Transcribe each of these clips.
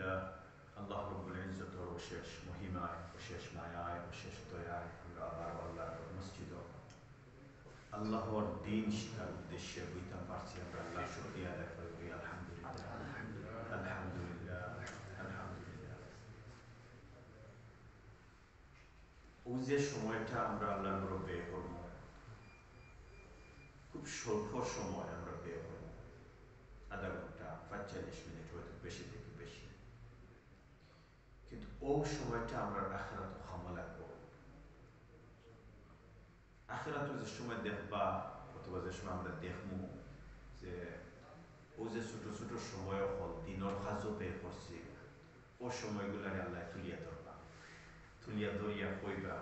আলহামদুলিল্লাহ আল্লাহ রব্বুল ইজ্জতর অশেষ মহিমায় অশেষ মায়ায় অশেষ দয়ায় আমরা আবার আল্লাহর মসজিদ আল্লাহর দিন শিকার উদ্দেশ্যে বইতাম পারছি আমরা আল্লাহ শুক্রিয়া আদায় করি আলহামদুলিল্লাহ আলহামদুলিল্লাহ আলহামদুলিল্লাহ ও যে সময়টা আমরা আল্লাহর উপর ব্যয় করব খুব স্বল্প সময় আমরা ব্যয় করব আধা ঘণ্টা পঁয়তাল্লিশ মিনিট হয়তো বেশি থেকে ও সময়টা আমরা আখেরাত হামলা করব। আখেরাত যে সময় দেখবা অথবা যে সময় আমরা দেখমু যে ও যে ছোট ছোট সময় হল দিনের সাজো বের করছে ও সময়গুলারে আল্লাহ তুলিয়া ধরবা। তুলিয়া ধরিয়া কইবা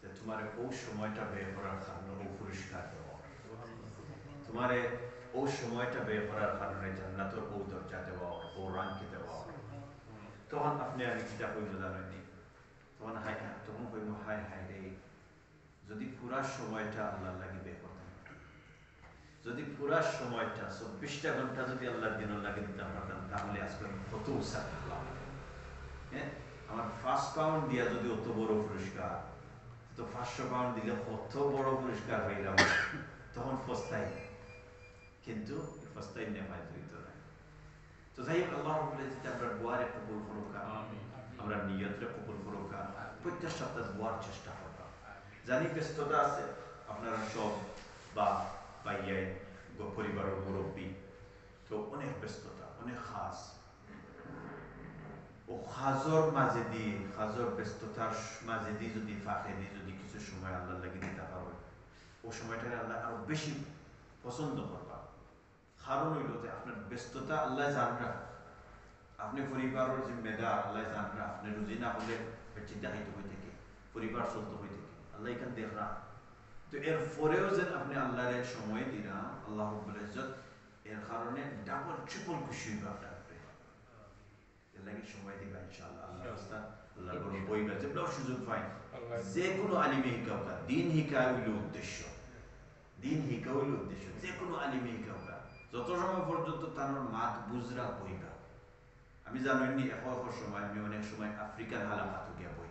যে তোমার ও সময়টা বের করার কারণে পুরস্কার দেওয়া তোমারে ও সময়টা বের করার কারণে জান্নাতের ও দরজা দেওয়া ও রানকে দেওয়া তখন আপনি আমি কিতাব হইল জানেননি তখন হাই তখন হইল হাই হাই রে যদি পুরা সময়টা আল্লাহ লাগি বের যদি পুরা সময়টা, চব্বিশটা ঘণ্টা যদি আল্লাহর দিনের লাগে দিতে পারতাম তাহলে আজকে কত উৎসাহ থাকলাম হ্যাঁ আমার ফার্স্ট পাউন্ড দিয়া যদি অত বড় পুরস্কার তো পাঁচশো পাউন্ড দিলে কত বড় পুরস্কার হইলাম তখন ফস্তাই কিন্তু ফস্তাই নেপাই হইত না তো যাই হোক আল্লাহ আমরা দোয়ারে কবুল করুকা আমরা নিয়তরে কবুল করুকা প্রত্যেক সপ্তাহ দোয়ার চেষ্টা করবা জানি ব্যস্ততা আছে আপনারা সব বা পাইয়াই পরিবারের মুরব্বী তো অনেক ব্যস্ততা অনেক খাস। ও খাজর মাঝে দিয়ে খাজর ব্যস্ততার মাঝে দিয়ে যদি ফাঁকে দিয়ে যদি কিছু সময় আল্লাহ লাগিয়ে দিতে পারো ও সময়টা আল্লাহ আরও বেশি পছন্দ করবা। কারণ হইল যে আপনার ব্যস্ততা আল্লাহ জানরা আপনি পরিবারের যে মেধা আল্লাহ জানরা আপনি রুজি না হলে চিন্তা হয়ে থেকে পরিবার চলতে হয়ে থেকে। আল্লাহ এখান দেখরা তো এর পরেও যেন আপনি আল্লাহর সময় দিনা আল্লাহ ইজ্জত এর কারণে ডাবল ট্রিপল খুশি হইবে আপনার এর লাগে সময় দিবা ইনশাআল্লাহ। আল্লাহ রাস্তা আল্লাহর বড় বইবা যেগুলো সুযোগ পাই যে কোনো আলিমে হিকাউকা দিন উদ্দেশ্য। দিন হিকা হইল উদ্দেশ্য। যে কোনো আলিমে হিকাউকা যত সময় পর্যন্ত তার মাত বুজরা বইবা আমি জানি এশ এশ সময় আমি অনেক সময় আফ্রিকান হালাকাত গিয়া বই।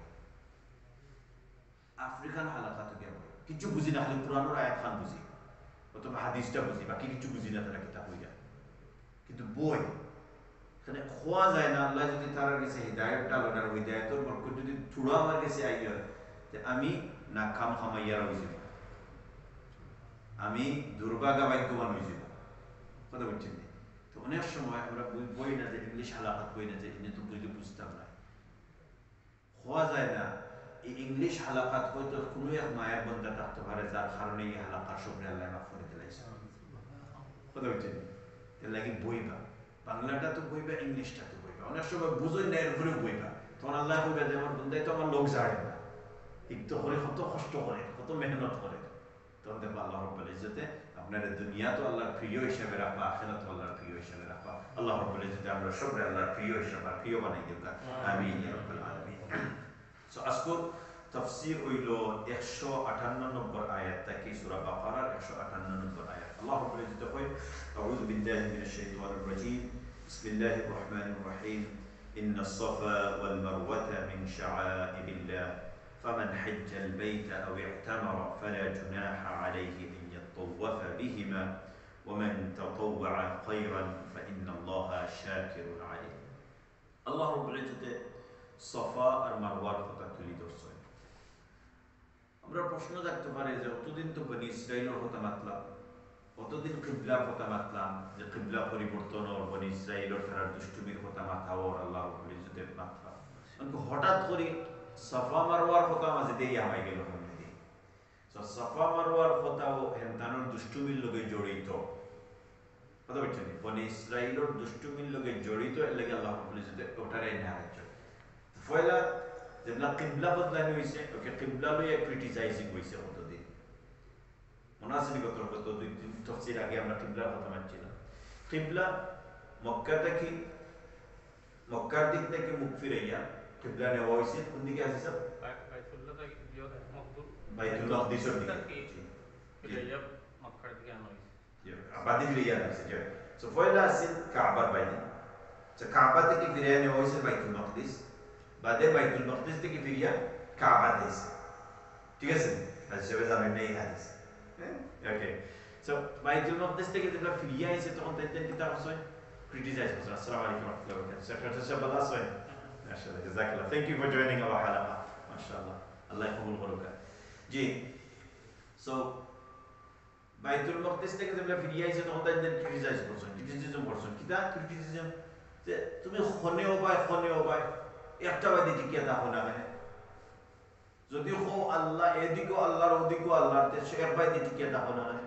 আফ্রিকান হালাকাত গিয়া বই। কিছু বুঝি না, খালি কোরআনের আয়াত খান বুঝি, অথবা হাদিসটা বুঝি, বাকি কিছু বুঝি না তারা কিতাব হইয়া। কিন্তু বই, এখানে খোয়া যায় না, আল্লাহ যদি তার কাছে হৃদায়ত ডালো আর হৃদায়তর বরকত যদি থুড়া আমার কাছে আইয়া, যে আমি না খাম খামাইয়ারা হয়ে যাব আমি দুর্ভাগা ভাগ্যবান হয়ে যাব কথা তো অনেক সময় আমরা বই না যে ইংলিশ হালাকাত বই না যে তো বুঝতে বুঝতাম না হওয়া যায় না এই ইংলিশ হালাকাত হয়তো কোনো এক মায়ের বন্ধা থাকতে পারে যার কারণে এই হালাকার সবরে আল্লাহ মাফ করে দিলাইছে কথা লাগে বইবা বাংলাটা তো বইবা ইংলিশটা তো বইবা অনেক সময় বুঝোই না এর উপরেও বইবা তখন আল্লাহ কইবা যে আমার বন্ধাই তো আমার লোক জানে না একটু করে কত কষ্ট করে কত মেহনত করে তখন দেখব আল্লাহ রব্বুল ইজ্জতে আপনার দুনিয়া তো আল্লাহর প্রিয় হিসেবে রাখবা আখেরাত তো আল্লাহর প্রিয় হিসেবে রাখবা আল্লাহ রব্বুল ইজ্জতে আমরা সবরে আল্লাহর প্রিয় হিসেবে প্রিয় বানাই দেব আমিন ইয়া রাব্বাল আলামিন সো আজকে তফসির হইল 158 নম্বর আয়াত থেকে সূরা বাকারার 158 নম্বর আয়াত আল্লাহ রব্বুল ইজ্জতে কয় আউযু বিল্লাহি মিনাশ শাইতানির রাজীম বিসমিল্লাহির রহমানির রহিম إن الصفا والمروة من شعائر الله فمن حج البيت أو اعتمر فلا جناح عليه أن يطوف بهما ومن تطوع خيرا فإن الله شاكر عليم الله رب العزة صفا المروة فتتلي درسون আমরা প্রশ্ন থাকতে পারে যে অতদিন তো বনি ইসরায়েলের কথা মাতলাম অতদিন কিবলার কথা মাতলাম যে কিবলা পরিবর্তন ওর বনি ইসরায়েলের তারা দুষ্টুমির কথা মাথাও আল্লাহ ইজ্জতের মাতলাম হঠাৎ করে সাফা মারওয়ার কথা মাঝে দিয়ে আমাই গেল মধ্যে তো সাফা মারওয়ার কথাও হেনতানোর দুষ্টুমির লগে জড়িত কথা বলছেন বনে ইসরায়েলের দুষ্টুমির লগে জড়িত এর লাগে আল্লাহ বলে যদি ওটারাই না রাজ্য পয়লা যেগুলা কিবলা বদলানি হয়েছে ওকে কিবলা লইয়া ক্রিটিসাইজিং হয়েছে কতদিন মনে আছে কত কত দুই তফসির আগে আমরা কিবলার কথা মানছিলাম কিবলা মক্কা থেকে মক্কার দিক থেকে মুখ ফিরাইয়া কিবলা নেওয়া হয়েছে কোন দিকে আছে স্যার বাইতুল মাকদিসের দিকে আবাদি ফিরাইয়া আছে যে সো পয়লা আছে কাবার বাইদি তো কাবা থেকে ফিরিয়ে নেওয়া হয়েছে বাইতুল মকদিস বাদে বাইতুল মকদিস থেকে ফিরিয়া কাবা দিয়েছে ঠিক আছে হিসেবে জানেন না এই হাদিস ওকে সো বাইতুল মকদিস থেকে যেটা ফিরিয়ে আইছে তখন তাই তাই কিতাব আছে ক্রিটিসাইজ করছে আসসালামু আলাইকুম ওয়া রাহমাতুল্লাহি ওয়া বারাকাতুহু সেক্রেটারি সাহেব ভালো আছেন মাশাআল্লাহ জাযাকাল্লাহ thank you for joining our হালাকা মাশাআল্লাহ আল্লাহ কবুল করুক জি। সো বাইতুল মকদিস থেকে যেটা ফিরিয়ে আইছে, তখন তাই ক্রিটিসাইজ করছেন ক্রিটিসিজম করছেন। কিতা? ক্রিটিসিজম যে তুমি খনেও পাই খনেও পাই একটা বাদে টিকিয়া দেখো না মানে যদি হো আল্লাহ, এদিকও আল্লাহর, ওদিকও আল্লাহর সে এর বাইরে টিকিয়া দেখো না মানে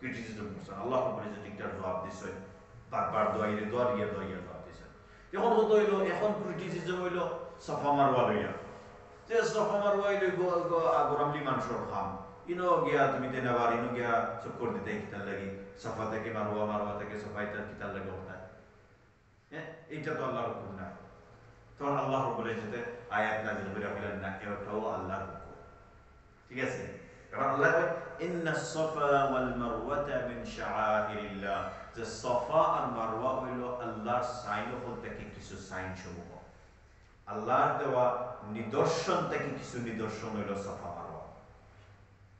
ক্রিটিসিজম করছেন। আল্লাহ উপরে যে টিকটার জবাব দিছেন, বারবার দোয়াইলে দোয়ার গিয়া দোয়াইয়া জবাব দিছেন। এখন কত হইল, এখন ক্রিটিসিজম হইল, সফা মারওয়া লইয়া যে সফা মারওয়া হইল গো মানুষের খাম। ইনো গিয়া তুমি তেন ইনো গিয়া চক্কর দিতে কিতার লাগি? সফা থেকে মারওয়া মারওয়া থেকে সফা ইতার কিতার লাগে ওটা হ্যাঁ এইটা তো আল্লাহর হুকুম না। তখন আল্লাহ বলে যেতে আয়াত নাজিল করে বলেন না এটাও আল্লাহর হুকুম। ঠিক আছে? এবার আল্লাহ ইন্না সাফা ওয়াল মারওয়াতা মিন শাআইরিল্লাহ। যে সাফা আর মারওয়া হইল আল্লাহর সাইন হল থেকে কিছু সাইন সমূহ আল্লাহর দেওয়া নিদর্শন থেকে কিছু নিদর্শন হইল সাফা মারওয়া।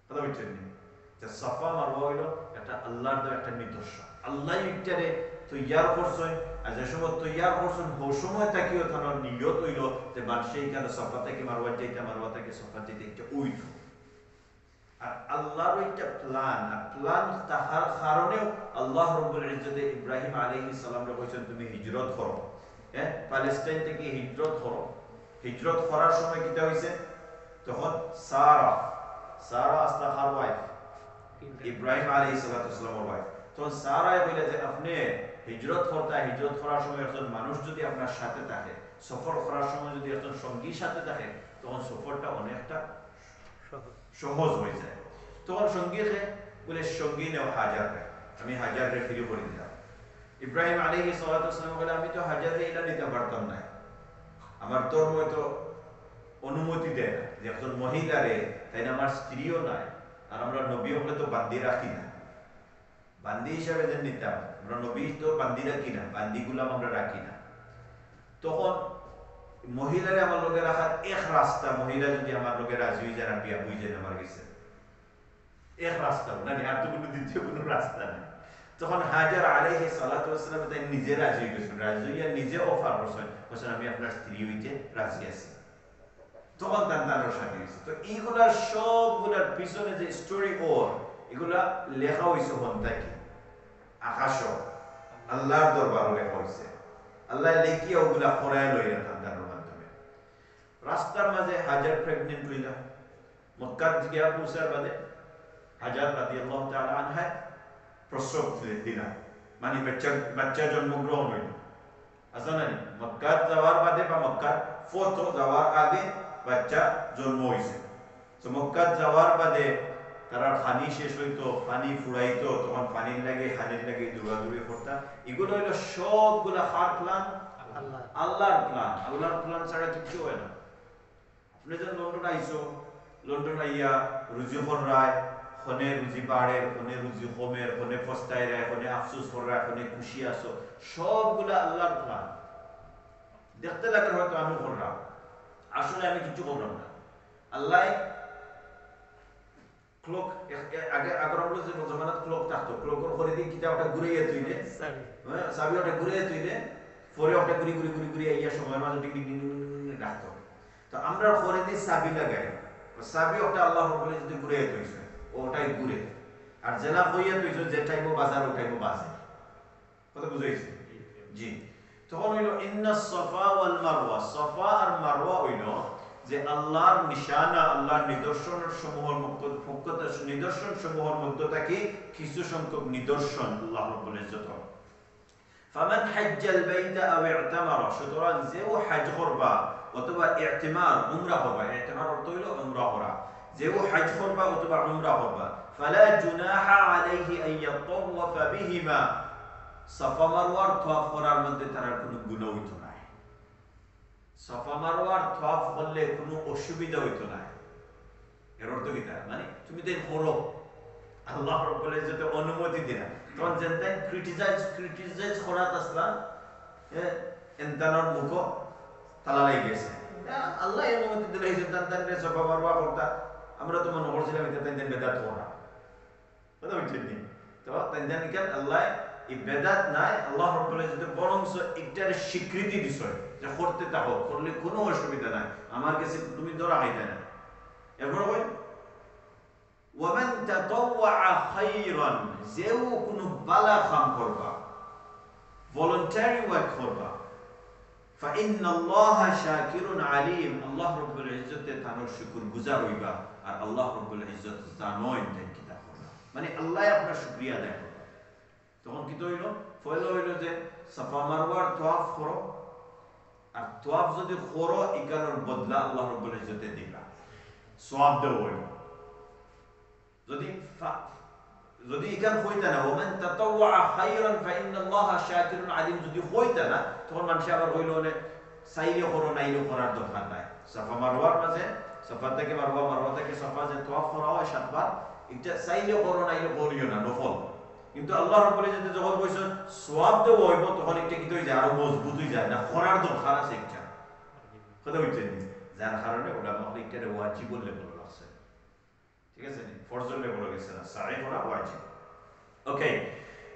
কথা বুঝছেন নি? যে সাফা মারওয়া হইল এটা আল্লাহর দেওয়া একটা নিদর্শন। আল্লাহ ইটারে তৈয়ার করছেন, আর যে সময় তৈয়ার করছেন হো সময় তাকিও তার নিয়ত হইল যে মানুষ এইখানে সফা থেকে মারওয়া যাইতে মারওয়া থেকে সফা যেতে একটা উইথ আর আল্লাহর একটা প্ল্যান আর প্ল্যান তাহার কারণেও আল্লাহ রব্বুল ইজ্জতে ইব্রাহিম আলাইহিস সালামকে কইছেন তুমি হিজরত করো। হ্যাঁ প্যালেস্টাইন থেকে হিজরত করো হিজরত করার সময় কিটা হইছে? তখন সারা সারা হার ওয়াইফ ইব্রাহিম আলাইহিস সালামের ওয়াইফ তখন সারাই বলে যে আপনি হিজরত করতে হিজরত করার সময় একজন মানুষ যদি আপনার সাথে থাকে সফর করার সময় যদি একজন সঙ্গীর সাথে থাকে তখন সফরটা অনেকটা সহজ। হয়ে যায়। তখন সঙ্গী রে বলে সঙ্গী নেও হাজার আমি হাজার ফিরে করে দিলাম। ইব্রাহিম আলী সালাম বলে, আমি তো হাজার এটা নিতে পারতাম না আমার ধর্ম তো অনুমতি দেয় না যে একজন মহিলা রে, তাই না আমার স্ত্রীও নাই, আর আমরা নবী হলে তো বান্দি রাখি না। বান্দি হিসাবে যে নিতাম, আমরা নবী তো বান্দি রাখি না বান্দি গুলাম আমরা রাখি না। তখন মহিলারে আমার লোকে রাখার এক রাস্তা, মহিলা যদি আমার লোকে রাজি হয়ে যায় বিয়া বুঝে আমার গেছে। এক রাস্তা না আর তো কোনো দ্বিতীয় কোনো রাস্তা নেই। তখন হাজার আলাইহি সালাতু ওয়াসালাম তাই নিজে রাজি গেছেন। রাজি হইয়া নিজে অফার করছেন। বলছেন, আমি আপনার স্ত্রী হইতে রাজি আছি। তখন তার তার সাথে হয়েছে। তো এইগুলা সবগুলার পিছনে যে স্টোরি ওর, এগুলা লেখা হয়েছে হন থাকি আকাশ আল্লাহর দরবারও লেখা হয়েছে আল্লাহ লেখিয়া ওগুলা ফরায় লইয়া তার মাধ্যমে। রাস্তার মাঝে হাজার প্রেগনেন্ট হইলা। মক্কার গিয়া পৌঁছার বাদে। হাজার রাদি আল্লাহ তাআলা আনহা। প্রসব দিলা মানে বাচ্চা বাচ্চা জন্মগ্রহণ হইল। আসা নাই মক্কার যাওয়ার বাদে বা মক্কার ফত যাওয়ার আগে বাচ্চা জন্ম হইছে। তো মক্কার যাওয়ার বাদে তারা পানি শেষ হইতো পানি ফুরাইতো তখন পানির লাগে খানির লাগে দৌড়াদৌড়ি করতাম। এগুলো হইল সবগুলা হার প্ল্যান আল্লাহ আল্লাহর প্ল্যান আল্লাহর প্ল্যান ছাড়া কিচ্ছু হয় না। আপনি যে লন্ডন আইসো লন্ডন আইয়া রুজি রায় হনে রুজি হনে রুজি হোমের ফস্তায় রায় হনে আফসোস হনে খুশি আসো সবগুলা আল্লাহর দেখতে লাগে হয়তো আমি করলাম আসলে আমি কিছু করলাম না আল্লাহ ক্লক আগে আগর আমরা যে জমানাত ক্লক থাকতো ক্লকের করে দিয়ে কিতা ওটা ঘুরিয়ে তুইলে সাবি হ্যাঁ, ওটা ঘুরিয়ে তুইলে পরে ওটা ঘুরি ঘুরি ঘুরি ঘুরি ইয়া সময়ের মাঝে রাখতো তো আমরা করে দিয়ে চাবি লাগাই চাবি ওটা আল্লাহ বলে যদি ঘুরিয়ে তুইছে ওটাই ঘুরে। আর জেলা হইয়া তুইছে যে টাইমও বাজার ও টাইমও বাজে। কথা বুঝাইছে? জি। তখন হইল, ইন্না সফা ওয়াল মারওয়া। সফা আর মারওয়া হইল যে আল্লাহর নিশানা, আল্লাহর নিদর্শন সমূহের নিদর্শন সমূহের মধ্য থেকে কিছু সংখ্যক নিদর্শন, আল্লাহ রব্বুল ইজ্জত। ফামান হাজ্জাল বাইতা আও ইতামারা। সুতরাং যেও হজ করবা অথবা ইতিমার, উমরা করবা। ইতিমার অর্থ হইল উমরা করা। হজ করবা অথবা উমরা করবা। ফালা জুনাহা আলাইহি আন ইয়াতাওয়াফা বিহিমা। সাফা মারওয়ার তওয়াফ করার মধ্যে তার কোনো গুনাহ হইতো না সাফা মারওয়ার তওয়াফ করলে কোনো অসুবিধা হইতো না এর অর্থ কি তার? মানে তুমি করো আল্লাহ ইজ্জতে অনুমতি দিলা তখন যেন ক্রিটিসাইজ ক্রিটিসাইজ করাত আসলা এন্তানোর মুখ তালা লেগে গেছে। আল্লাহ অনুমতি দিলে সফা মারবা করতা। আমরা তো মনে করছিলাম এটা তাই বেদাত করা কথা বুঝছেন নি তো তাই কেন আল্লাহ এই বেদাত নাই আল্লাহ রব্বুল ইজ্জত বরং একটার স্বীকৃতি বিষয় যে করতে থাকো করলে কোনো অসুবিধা নাই আমার কাছে তুমি ধরা হইতে না এরপর কই ওয়ামান তাতাওয়া খাইরান যেও কোনো বালা কাম করবা ভলান্টারি ওয়ার্ক করবা فإن الله شاكر عليم الله رب العزة তানোর শুকর গুজার হইবা আল্লাহ রব্বুল ইজ্জত জানোই তেন কিতা করবা মানে আল্লাহ আপনার শুকরিয়া আদায় করবা তখন কি হইল? ফয়ল হইল যে সাফা মারওয়ার তোয়াফ করো। আর তোয়াফ যদি করো ইকানোর বদলা আল্লাহ রব্বুল ইজ্জতে দিবা। সোয়াব দেব হইল। যদি যদি ইকান হইতা না, ওমান তাতাওয়া খাইরান ফাইন্নাল্লাহা শাকিরুন আলিম যদি হইতা না, তখন মানুষ আবার হইল হলে সাইলে করো, নাইলে করার দরকার নাই। সাফা মারওয়ার মাঝে সাফা থেকে মারওয়া মারওয়া থেকে সাফা, যে তোয়াফ করা হয়, সাতবার, এটা সাইলে করো নাইলে করিও না, নফল। কিন্তু আল্লাহ রাব্বুল ইজ্জত যখন কইছেন সওয়াব দেব হইব, তখন একটা কি হই যায়, আরও মজবুত হই যায়, না, করার দরকার আছে একটা। কথা বুঝছেন যার কারণে ওটা আমাকে একটা ওয়াজিব বললে বলা লাগছে ঠিক আছে নি? ফরজল লেভেল গেছে না সাই করা ওয়াজিব। ওকে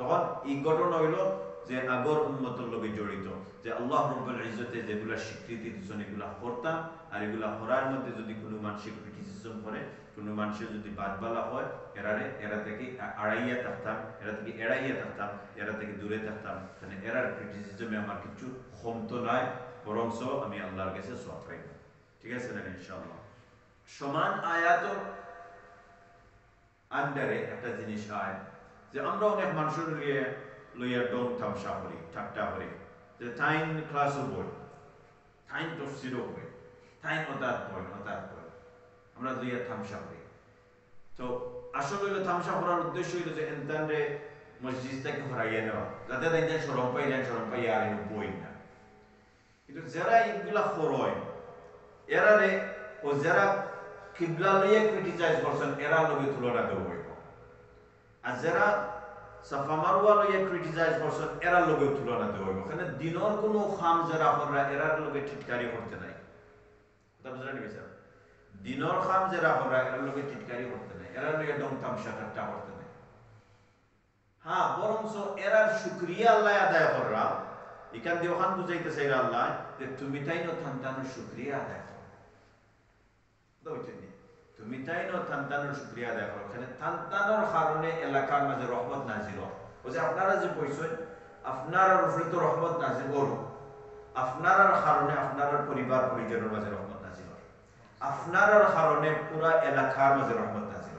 তখন এই ঘটনা হইল যে আগর উম্মতের লগে জড়িত, যে আল্লাহ রব্বুল ইজ্জতে যেগুলা স্বীকৃতি দিছেন এগুলা করতাম আর এগুলা করার মধ্যে যদি কোনো মানুষের ক্রিটিসিজম করে, কোনো মানুষের যদি বাদবালা হয়, এরারে, এরা থেকে আড়াইয়া থাকতাম, এরা থেকে এড়াইয়া থাকতাম, এরা থেকে দূরে থাকতাম। মানে এরার ক্রিটিসিজমে আমার কিছু ক্ষমতা নাই বরংস আমি আল্লাহর কাছে সব পাইব। ঠিক আছে না ইনশাআল্লাহ? সমান আয়াতর আন্ডারে একটা জিনিস আয়। যে আমরা অনেক মানুষের লিয়ে লইয়া ডং তামসা করি ঠাট্টা করি। যে টাইম ক্লাসও বই টাইম তফসিরও বই টাইম অতাত বই অতাত বই আমরা লইয়া তামসা করি। তো আসলে হইল তামসা করার উদ্দেশ্য হইল যে এনতানরে মসজিদটাকে হরাইয়া নেওয়া। যাতে তাই সরম পাই যান সরম পাই আর বই না। কিন্তু যারা এগুলা খরয় এরারে ও যারা কিবলা লইয়া ক্রিটিসাইজ করছেন, এরা লগে তুলনা দেব আর যারা সাফা লইয়া ক্রিটিসাইজ করছেন, এরা লগে তুলনা দেব হইব। এখানে দিনর কোনো খাম যারা হররা এরার লগে টিটকারি করতে নাই। দিনর খাম যারা হররা এরার লগে টিটকারি করতে নাই। এরার লগে দম তামসা ঠাট্টা করতে নাই। হ্যাঁ বরঞ্চ এরার শুক্রিয়া আল্লাহ আদায় কররা। এখান দিয়ে ওখান বুঝাইতেছে আল্লাহ যে তুমি তাই না থানতানোর শুক্রিয়া আদায় করো। তুমি তাই না থানতানোর শুক্রিয়া আদায় করো এখানে থানতানোর কারণে এলাকার মাঝে রহমত নাজির ও যে আপনারা যে বইছেন আপনার উপরে তো রহমত নাজির করো আপনার কারণে আপনার পরিবার পরিজনের মাঝে রহমত নাজির আপনার কারণে পুরা এলাকার মাঝে রহমত নাজির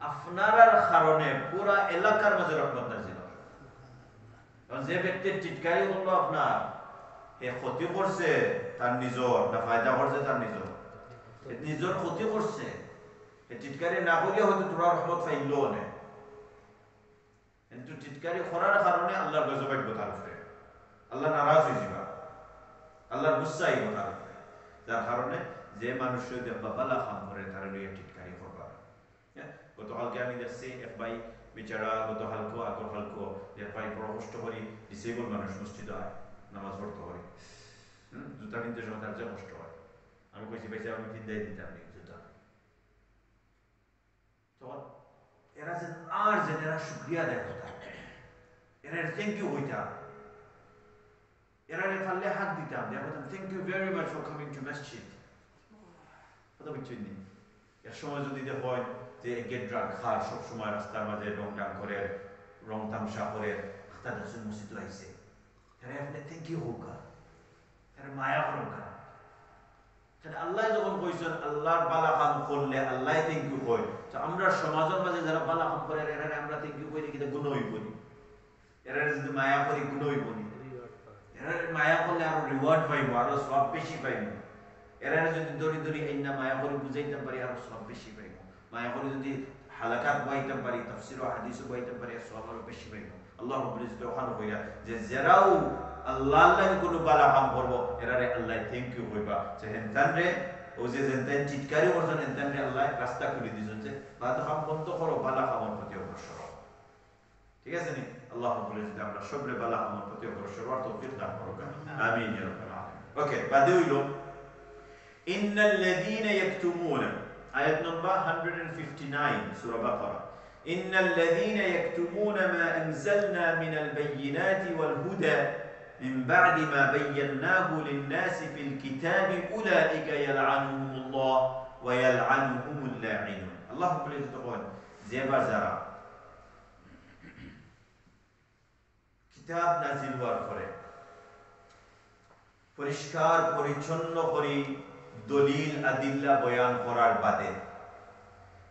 আপনার কারণে পুরা এলাকার মাঝে রহমত নাজির যে ব্যক্তির টিটকারি করল আপনার ক্ষতি করছে তার নিজর, না ফায়দা করছে তার নিজর। নিজর ক্ষতি করছে। টিটকারি না করলে হয়তো তোরা রহমত পাইল না। কিন্তু টিটকারি করার কারণে আল্লাহর গজব আইব তার উপরে আল্লাহ নারাজ হয়ে যাবা। আল্লাহর গুসা আইব তার উপরে যার কারণে যে মানুষ দেখবা বালা খাম করে, তার লইয়া টিটকারি করবা। গতকালকে আমি দেখছি এক ভাই বিচারা গত হালকো আগর হালকো যে ভাই বড় কষ্ট করি ডিসেবল মানুষ মসজিদ হয় নামাজ পড়তে পারি জুতা কিনতে সময় তার কষ্ট হয় আমি কইছি ভাই আমি কিনতে দিতাম নি জুতা তখন এরা যেন আর যেন এরা শুক্রিয়া দেয় কথা এরা থ্যাংক ইউ হইতাম এরা পারলে হাত দিতাম দেয়া বলতাম thank you very much for coming to মসজিদ কথা বুঝছেন নি এর সময় যদি হয় যে গেট ড্রাগ খার সব সময় রাস্তার মাঝে রং টাং করে রং তামসা করে রসুল মসজিদ আইছে আপনি থ্যাংক ইউ হোক তাহলে মায়া তাহলে আল্লাহ যখন কইছেন আল্লাহর বালা কাম করলে আল্লাহ থ্যাংক ইউ কয়, তো আমরা সমাজের মাঝে যারা বালা কাম করে, এরা আমরা থ্যাংক ইউ করি কিন্তু গুণ হইব নি। এরা যদি মায়া করি গুণ হইব নি। এরা মায়া করলে আরও রিওয়ার্ড পাইব, আরও সব বেশি পাইব। এরা যদি দড়ি দড়ি আইনা মায়া করে বুঝাইতে পারি, আরও সব বেশি পাইব। মায়া করে যদি হালাকাত বাইতে পারি, তাফসির ও হাদিস বাইতে পারি সব আরও বেশি পাইব। আল্লাহ রাব্বুল ইজ্জত ওখানে হইয়া যে যারাও আল্লাহ আল্লাহ কোনো বালা কাম করব এরারে আল্লাহ থ্যাংক ইউ কইবা। যে হেনতান রে ও যে যেনতেন চিৎকারি করছেন হেনতান রে আল্লাহ রাস্তা খুলে দিছেন যে বাদ কাম বন্ধ করো বালা কামের প্রতি অগ্রসর ঠিক আছে নি? আল্লাহ রাব্বুল ইজ্জত আমরা সবরে বালা কামের প্রতি অগ্রসর হওয়ার তৌফিক দান করুক। আমিন। ইয়া রাব্বাল আলামিন। ওকে বাদে হইল ইন্নাল লাযীনা ইয়াকতুমুনা। আয়াত নম্বর 159 সূরা বাকারা। إن الذين يكتمون ما أنزلنا من البينات والهدى من بعد ما بيناه للناس في الكتاب أولئك يلعنهم الله ويلعنهم اللاعنون الله بليز تقول زيبا زرا কিতাব নাজিল হওয়ার পরে পরিষ্কার পরিচ্ছন্ন করে দলিল আদিল্লা বয়ান করার বাদে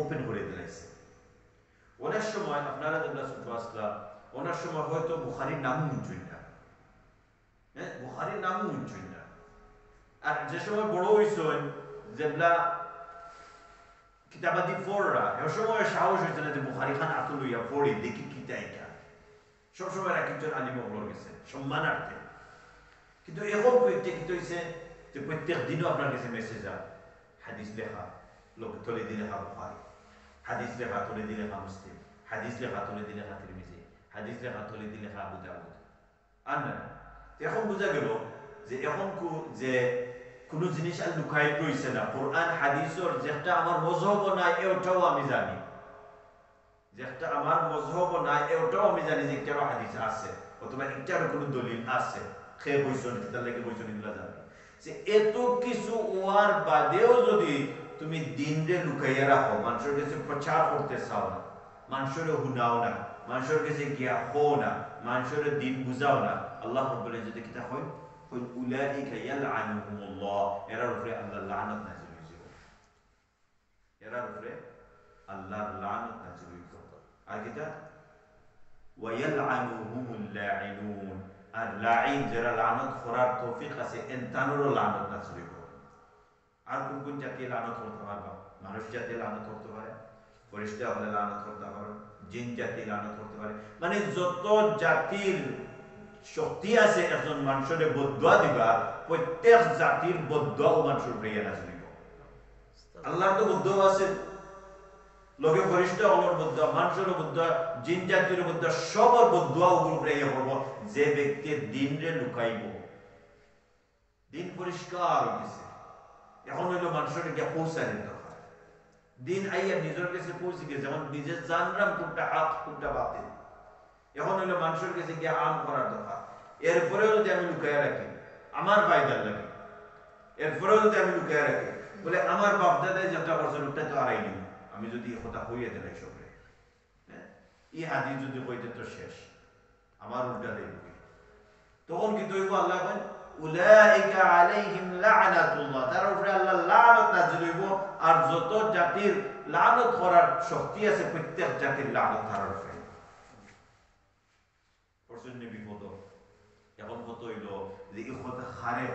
ওপেন করে দিলাইছে অনেক সময় আপনারা যেগুলা ছোট আসলাম অনেক সময় হয়তো বুখারির নাম মুঞ্চুই না। হ্যাঁ বুখারির নাম মুঞ্চুই না। আর যে সময় বড় হইছেন যেগুলা কিতাবাদি এ সময় সাহস হয়েছে না যে বুখারি খান আত লইয়া পড়ি, দেখি কিতা এটা। সবসময় এক একজন আলিম ওগুলোর গেছে সম্মানার্থে। কিন্তু এখন কি হয়েছে যে প্রত্যেক দিনও আপনার কাছে মেসেজ হাদিস লেখা, লোক তলে দিলে খা বুখারি। হাদিস লেখা তলে দিলে খা মুসলিম হাদিস লেখা তলে দিলে খা তিরমিজি হাদিস লেখা তলে দিলে খা আবু দাউদ। আর না এখন বোঝা গেল যে এখন যে কোন জিনিস আর লুকাই রইছে না। কোরআন, হাদিসর যেটা আমার মজহব নাই, এটাও আমি জানি। যেটা আমার মজহব নাই, এটাও আমি জানি যে কেন হাদিস আছে, অথবা এটার কোন দলিল আছে। খেয়ে বইছন কিতার লাগে বইছন এগুলা জানি। যে এত কিছু ওয়ার বাদেও যদি তুমি দিন রে লুকাইয়া রাখো, মানুষের কাছে প্রচার করতে চাও না। মানুষের হুনাও না, মানুষের কাছে গিয়া হো না মানুষের দিন বুঝাও না। আল্লাহ বলে যদি কিতা হয় কই উলাইকা ইয়ালআনুহুমুল্লাহ এরার উপরে আল্লাহ লানত নাযিল হইছে। এরার উপরে আল্লাহর লানত নাযিল হইছে। আর কিতা? ওয়ায়ালআনুহুমুল লাঈনুন আর লাঈন যারা লানত করার তৌফিক আছে, এনতানুরও লানত নাযিল হইব। আর কোন কোন জাতি লানত করতে পারবা মানুষ জাতি লানত করতে পারে ফেরেশতা হলে লানত করতে পারে জিন জাতি লানত করতে পারে মানে যত জাতির শক্তি আছে, একজন মানুষের বদুয়া দিবা, প্রত্যেক জাতির বদুয়াও মানুষের উপরে ইয়া নাযিল হইব আল্লাহর তো বদুয়া আছে। লগে ফরিষ্ঠ হলোর বদুয়া, মানুষের বদুয়া, জিন জাতির বদুয়া, সবর বদুয়া ওগুলো উপরে ইয়া করব। যে ব্যক্তি দিন রে লুকাইব, দিন পরিষ্কার হয়ে গেছে এখন হইল মানুষের গিয়া হয়। দিন আইয়া নিজের কাছে পৌঁছে গেছে যেমন নিজে জানলাম কোনটা হাত, কোনটা বাতিল। এখন হইল মানুষের কাছে গিয়া আম করার দরকার এরপরেও যদি আমি লুকায় রাখি, আমার বাইদার লাগে। এরপরেও যদি আমি লুকায় রাখি, বলে আমার যেটা করছেন ওটা তো আড়াই নিব আমি যদি কথা হইয়া দিলাই সবরে। হ্যাঁ? এই হাদিস যদি কইতে তো শেষ। আমার উল্টা দেব তখন কিন্তু আল্লাহ কয়? আর যত জাতির লানত করার শক্তি আছে, প্রত্যেক জাতির লানত তার বিপদ। এখন কত হইল যে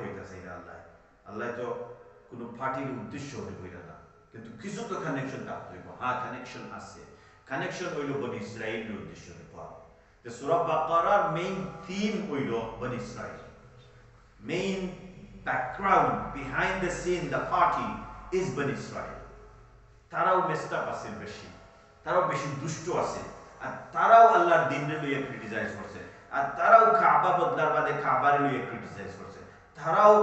হইতাছে এটা আল্লাহ। আল্লাহ তো কোনো পার্টির উদ্দেশ্য হইল হইলা না কিন্তু কিছু তো কানেকশন থাকতে হইব। হ্যাঁ কানেকশন আছে। কানেকশন হইল বনি ইসরায়েলের উদ্দেশ্য হইব সূরা বাকারার মেইন থিম হইল বনি Israel main background behind the scene the party is বনি ইসরায়েল তারাও মেস্টাপ আছে বেশি। তারাও বেশি দুষ্ট আছে। আর তারাও আল্লাহর দিনরে লইয়া ক্রিটিসাইজ করছে। আর তারাও কাবা বদলার বাদে কাবারে লইয়া ক্রিটিসাইজ করছে। তারাও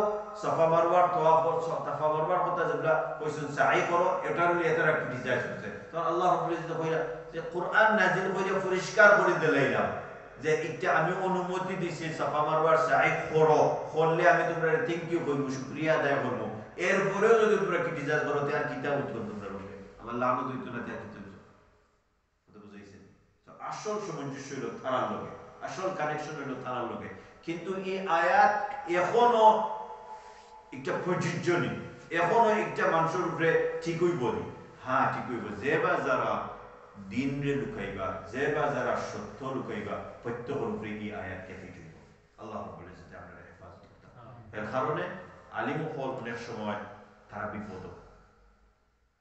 সাফা মারওয়ার তওয়াফ সাফা মারওয়ার কথা যেগুলা কইছেন, সাই করো, এটার লিয়ে তারা ক্রিটিসাইজ করছে। তখন আল্লাহ রাব্বুল ইজ্জত যে, কোরআন নাজিল কইরা পরিষ্কার করে দিলাইলাম যে এটা আমি অনুমতি দিছি সাফা মারওয়ার সাই করো করলে আমি তোমরা থ্যাংক ইউ কইব শুকরিয়া আদায় করব এরপরেও যদি তোমরা ক্রিটিসাইজ করো তার কিতাব উত্তর তোমরা বলবে আমার লাভ হইতো না তার কিতাব বুঝাইছেন আসল সামঞ্জস্য হইল তারার লগে, আসল কানেকশন হইল তারার লগে। কিন্তু এই আয়াত এখনও একটা প্রযোজ্য নেই এখনও একটা মানুষের উপরে ঠিকই বলি হ্যাঁ ঠিকই বলি যে বা যারা দিন রে লুকাইবা যে বা যারা সত্য লুকাইবা প্রত্যেকের উপরে এই আয়াত কেটে দিব। আল্লাহ বলেছে যে আমরা হেফাজত করতাম। এর কারণে আলিম হল অনেক সময় তারা বিপদ।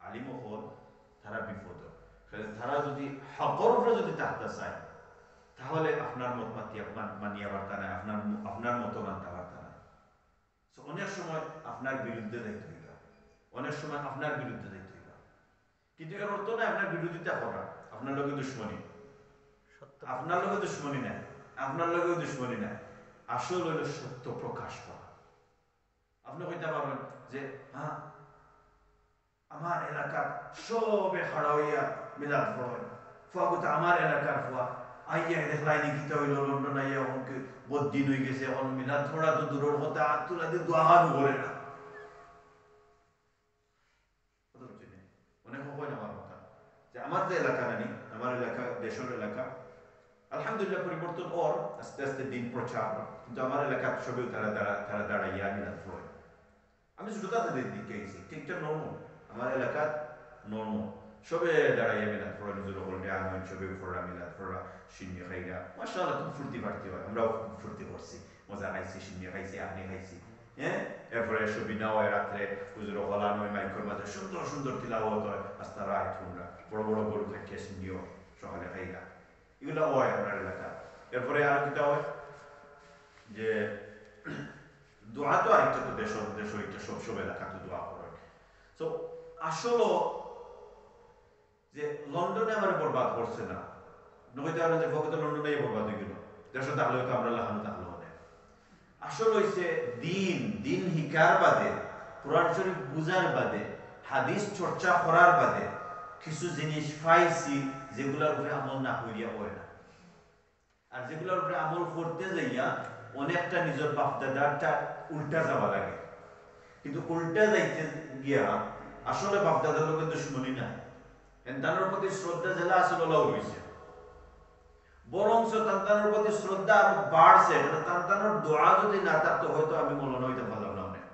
আলিম হল তারা বিপদ। তারা যদি হকর উপরে যদি থাকতে চায় তাহলে আপনার মত মাতি আপনার মানিয়া বার্তা নাই? আপনার আপনার মতো মানতে বার্তা নাই। অনেক সময় আপনার বিরুদ্ধে দায়িত্ব অনেক সময় আপনার বিরুদ্ধে দায়িত্ব কিন্তু এর অর্থ নাই আপনার বিরোধিতা করা। আপনার লগে দুশ্মনী। আপনার লগে দুশ্মনী নাই আপনার লগে দুশ্মনী নাই আসল হইল সত্য প্রকাশ করা। আপনি কইতে পারবেন যে হ্যাঁ আমার এলাকার সবে খাড়া হইয়া মিলাদ পড়ে। ফুয়া আমার এলাকার ফুয়া আইয়া দেখলাই নি কিতা হইল লন্ডন আইয়া অনেক বদিন হয়ে গেছে। এখন মিলাদ পড়া তো দূরের কথা আর তুলা দিয়ে দোয়ানো করে না কথা বুঝছেন? অনেক হয় আমার কথা যে আমার যে এলাকা নানি আমার এলাকা, দেশের এলাকা, আলহামদুলিল্লাহ পরিবর্তন ওর, আস্তে আস্তে দিন প্রচার কিন্তু আমার এলাকার সবেও তারা দাঁড়া তারা দাঁড়াইয়া মিলাদ পড়ে। আমি ছোটতা থেকে দিকে গেছি ঠিকটা নর্ম আমার এলাকার নর্ম সবে দাঁড়াইয়া মিলাদ পড়া নিজের হলে আমি সবে পড়া মিলাদ পড়া শূন্য খাইরা। মাসাল্লাহ খুব ফুর্তি ফার্তি হয়, আমরাও ফুর্তি করছি। মজা খাইছি শূন্য খাইছি আপনি খাইছি। হ্যাঁ? এরপরে ছবি নাও রাত্রে হুজুর হলানো মাইকর মাঝে সুন্দর সুন্দর তিলাওয়াত হয়, আস্তা রায় ঠুমরা বড় বড় সকালে এগুলো হয় এলাকা এরপরে আর কিটা হয়, যে দোয়া তো তো দেশ দেশ সব এলাকা তো দোয়া তো আসলে যে লন্ডনে আমার বরবাদ করছে না নইতে আমরা যে ফকত লন্ডনে বরবাদ হয়ে গেল। দেশে তাহলে আমরা লাহানো তাহলে আসল হইছে দিন দিন হিকার বাদে, কোরআন শরীফ বুঝার বাদে, হাদিস চর্চা করার বাদে কিছু জিনিস পাইছি যেগুলোর উপরে আমল না করিয়া হয় না। আর যেগুলোর উপরে আমল করতে যাইয়া অনেকটা নিজের বাপ দাদারটা উল্টা যাওয়া লাগে। কিন্তু উল্টা যাইতে গিয়া আসলে বাপ দাদার লোকে দুশ্মনী না সন্তানের প্রতি শ্রদ্ধা জেলা আসলে হয়েছে বরং সন্তানের প্রতি শ্রদ্ধা আরও বাড়ছে সন্তানের দোয়া যদি না থাকতো হয়তো আমি মৌলানা হইতে পারলাম না। অনেক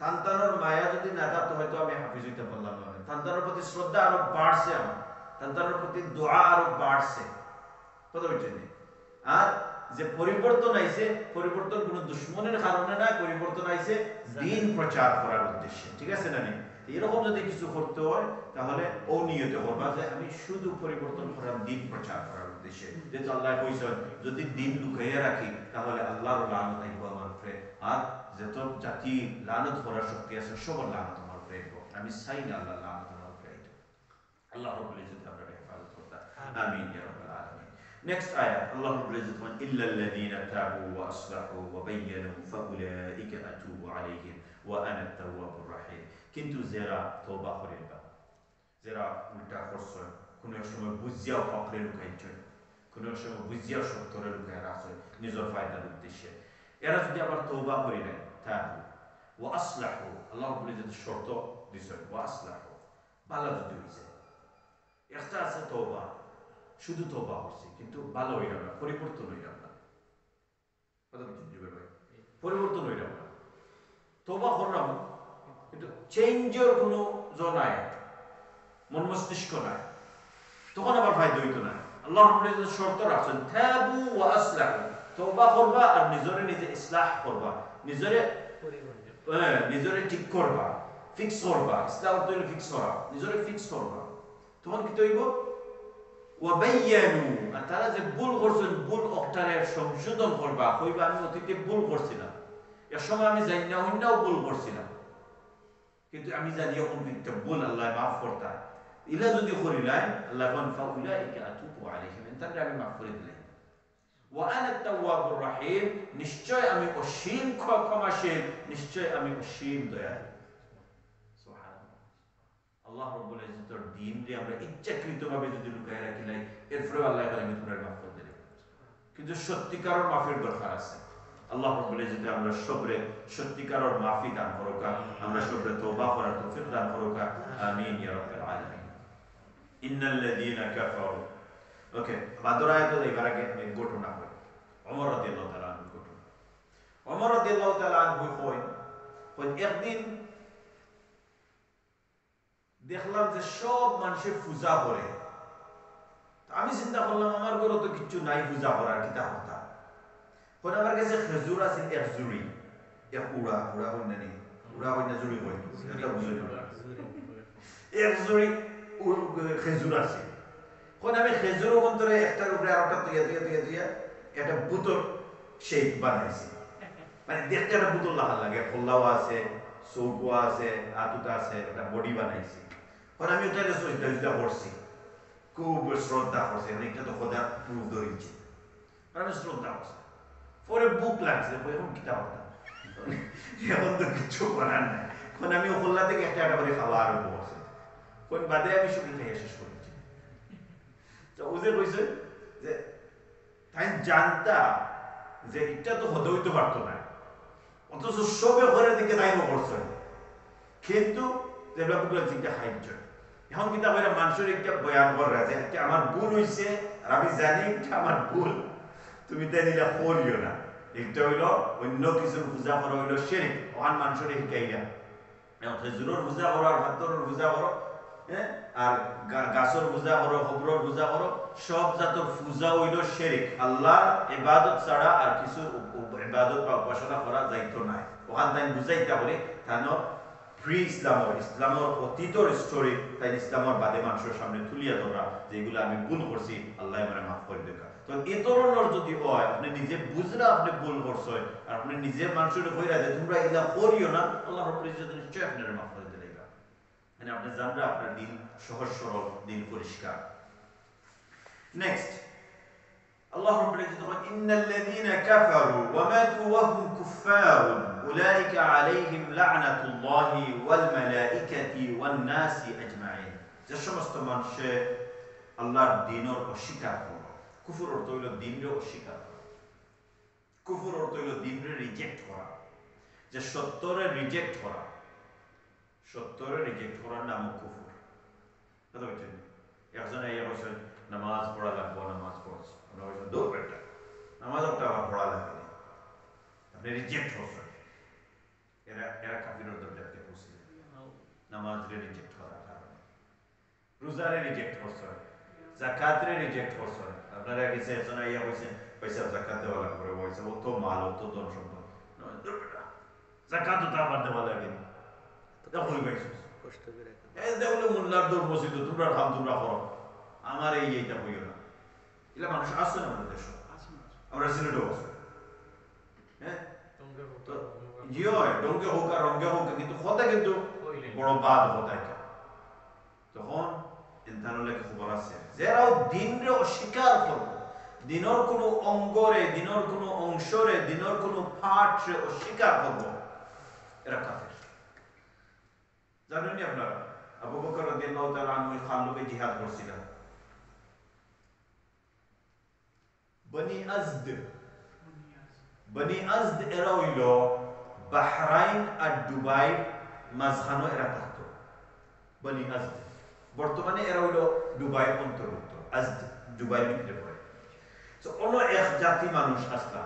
সন্তানের মায়া যদি না থাকতো হয়তো আমি হাফিজ হইতে পারলাম না। সন্তানের প্রতি শ্রদ্ধা আরও বাড়ছে আমার। সন্তানের প্রতি দোয়া আরও বাড়ছে। আর যে পরিবর্তন আইছে, পরিবর্তন কোন দুশ্মনের কারণে না, পরিবর্তন আইছে দিন প্রচার করার উদ্দেশ্যে। ঠিক আছে না এরকম যদি কিছু করতে হয়, তাহলে ও নিয়ত করবা যে আমি শুধু পরিবর্তন করার, দিন প্রচার করার উদ্দেশ্যে। যেহেতু আল্লাহ কইছেন, যদি দিন লুকাইয়া রাখি, তাহলে আল্লাহর লানত আইব আমার উপরে। আর যত জাতি লানত করার শক্তি আছে, সবার লানত আমি চাই না আল্লাহ লানত আমার উপরে আইব আল্লাহ রব্বুল ইজ্জত আমরা হেফাজত করতা আমিন। ইয়া রাব্বাল আলামিন। নেক্সট আয়াত আল্লাহ রব্বুল ইজ্জত বলেন ইল্লা আল্লাযীনা তাবু ওয়া আসলাহু ওয়া বায়্যানু ফাউলাইকা আতুবু আলাইহিম ওয়া আনা আত-তাওয়াবুর রাহিম। কিন্তু যারা তওবা করেন বা যারা উল্টা করছেন কোন সময় বুঝিয়াও হকরে লুকাইছেন কোন সময় বুঝিয়াও সত্যরে লুকাই রাখছেন নিজের ফায়দার উদ্দেশ্যে। এরা যদি আবার তওবা করে নেয় তাহলে ও আসলাহু আল্লাহ বলে যদি শর্ত দিছেন ও আসলাহু ভালো যদি হয়েছে একটা আছে তওবা শুধু তওবা হচ্ছে কিন্তু ভালো হইলাম না পরিবর্তন হইলাম না। কথা ভাই? পরিবর্তন হইলাম না। তওবা করলাম কিন্তু চেঞ্জের কোনো জ নাই মন মস্তিষ্ক নাই। তখন আবার ফায়দা হইতো না আল্লাহ শর্ত রাখছেন তাবু ওয়া আসলাহু। তওবা করবা আর নিজরে নিজে ইসলাহ করবা। নিজরে হ্যাঁ, নিজরে ঠিক করবা ফিক্স করবা অর্থ হলো ফিক্স করা, নিজরে ফিক্স করবা। তখন কি তৈব ওয়া বায়ানু আর তারা যে ভুল করছেন ভুল অক্টারে সংশোধন করবা কইবা আমি অতীতে ভুল করছিলাম। এর সময় আমি জানি না, অন্যও ভুল করছিলাম। কিন্তু আমি জানি এখন একটা ভুল, আল্লাহ মাফ করতা ইলা যদি করিলাই, আল্লাহ ফাউলাইকা আতুবু আলাইহিম, তাহলে আমি মাফ করে দিলাম। নিশ্চয় আমি অসীম ক্ষ- ক্ষমাশীল, নিশ্চয় আমি অসীম আল্লাহ রব্বুল ইজ্জতের দিন আমরা ইচ্ছাকৃতভাবে যদি রাখি নাই এরপরে আল্লাহ আমি মাফ করে কিন্তু সত্যিকারের মাফির দরকার আছে। আল্লাহ রব্বুল ইজ্জতে আমরা সবরে সত্যিকারের মাফি দান করোকা, আমরা সবরে তওবা করার তৌফিক দান করোকা। আমিন ইয়া রাব্বাল আলামিন। কাফারু ঘটনা একদিন দেখলাম যে সব মানুষে পূজা করে। আমি চিন্তা করলাম আমার ঘরে তো কিচ্ছু নাই পূজা করার কিতা কথা কোন আমার কাছে খেজুর আছে এক জুড়ি। এক উড়া উড়া হই না নি? উড়া হই না জুড়ি হই এটা বুঝি না। এক জুড়ি খেজুর আছে। কোন আমি খেজুর অন্তরে একটার উপরে আরেকটা একটা বোতল শেপ বানাইছি। মানে দেখতে একটা বোতল লাগা। খোল্লাও আছে, চৌকো আছে আতুটা আছে, একটা বডি বানাইছি। আমি ওটা সজদা সজদা করছি খুব শ্রদ্ধা করছি। মানে এটা তো খোদা রূপ ধরেছি পরে আমি শ্রদ্ধা করছি। পরে বুক লাগছে এখন এখন তো কিছু করার নাই। এখন আমি ওখল্লা থেকে একটা একটা করে খাওয়া আরম্ভ কোন বাদে আমি শুকিয়ে শেষ করেছি তো ও যে যে, তাই জানতা যে এটা তো হতে হইতে না। অথচ সবে ঘরের দিকে করছে। কিন্তু এখন কিন্তু আমার মানুষের একটা বয়ান করে আছে একটা আমার ভুল হইছে আর আমি জানি এটা আমার ভুল। তুমি তাই নিলে করিও না। একটা হইল অন্য কিছুর পূজা করা হইল শেরিক। ওখান মানুষের শিকাই না এখন খেজুরের পূজা করো আর ভাতরের পূজা করো আর গা- গাছের পূজা করো খবরের পূজা করো, সব পূজা হইল শেরিক ইবাদত ছাড়া আর কিছু ইবাদত বা উপাসনা করা ওখান তাই বুঝাইতে পারে ইসলামর ইসলামর অতীতর স্টোরি তাই ইসলামর বাদে মানুষের সামনে তুলিয়া ধরা, যেগুলো আমি ভুল করছি, আল্লাহ মানে মাফ করে দেখা তো এ ধরনের যদি হয়, আপনি নিজে বুঝলে আপনি ভুল করছ আর আপনি নিজে মানুষের কইরা যে তোমরা এগুলা করিও না আল্লাহ রব্বুল ইজ্জত আপনার মাফ মানে আপনি জানলে আপনার দিন সহজ, সরল দিন পরিষ্কার। নেক্সট আল্লাহ রব্বুল ইজ্জত বলেন, ইন্নাল্লাযীনা কাফারু ওয়া মাতু ওয়া হুম কুফফারুন, উলাইকা আলাইহিম লা'নাতুল্লাহি ওয়াল মালাইকাতি ওয়ান নাসি আজমাইন। যে সমস্ত মানুষে আল্লাহর দিনের অস্বীকার করল। কুফর অর্থ হইল দিনরে অস্বীকার করা। কুফর অর্থ হইল দিনরে রিজেক্ট করা। যে সত্যরে রিজেক্ট করা। সত্যরে রিজেক্ট করার নাম কুফর। কথা বলছেন? একজন এই বছর নামাজ পড়া লাগবো, নামাজ পড়ছে আমরা বলছেন দূর বেটা নামাজ একটা আবার পড়া লাগে না। আপনি রিজেক্ট করছেন এরা এরা কাফিরের দরজাতে পৌঁছে নামাজ রিজেক্ট করার কারণে রোজারে রিজেক্ট করছেন জাকাতরে রিজেক্ট করছেন আপনারা গেছে একজন আইয়া বলছে পয়সা জাকাত দেওয়া লাগবে বলছে ও মাল ও তো ধন সম্পদ। জাকাত তো আমার দেওয়া লাগে তখন পাইছিস কষ্ট করে কাম। এই দেখলে মোল্লার দৌড় মসজিদ তোমরা খাম তোমরা করো আমার এই এইটা হইও না। এগুলা মানুষ আছে না আমাদের দেশ? আমরা সিলেটও আছে। হ্যাঁ? ডঙ্গে হোক আর রঙ্গে হোক কিন্তু কথা কিন্তু বড় বাদ এটা তখন ইন্টারনেটে খবর আছে যারাও দিনরে অস্বীকার করব দিনের কোনো অঙ্গরে দিনের কোনো অংশরে দিনের কোনো পাঠরে অস্বীকার করব এরা কাফের। জানেন নি আপনারা? আবু বকর রাদিয়াল্লাহু তাআলা আনহু জিহাদ করছিলেন। বনি আজদ। বনি এরা হইল মাঝখানো এরা থাকতো। বনি আজদ। বর্তমানে এরা হইল অন্তর্ভুক্ত। আজদ দুবাই ভিতরে তো অন্য এক জাতি মানুষ আসলা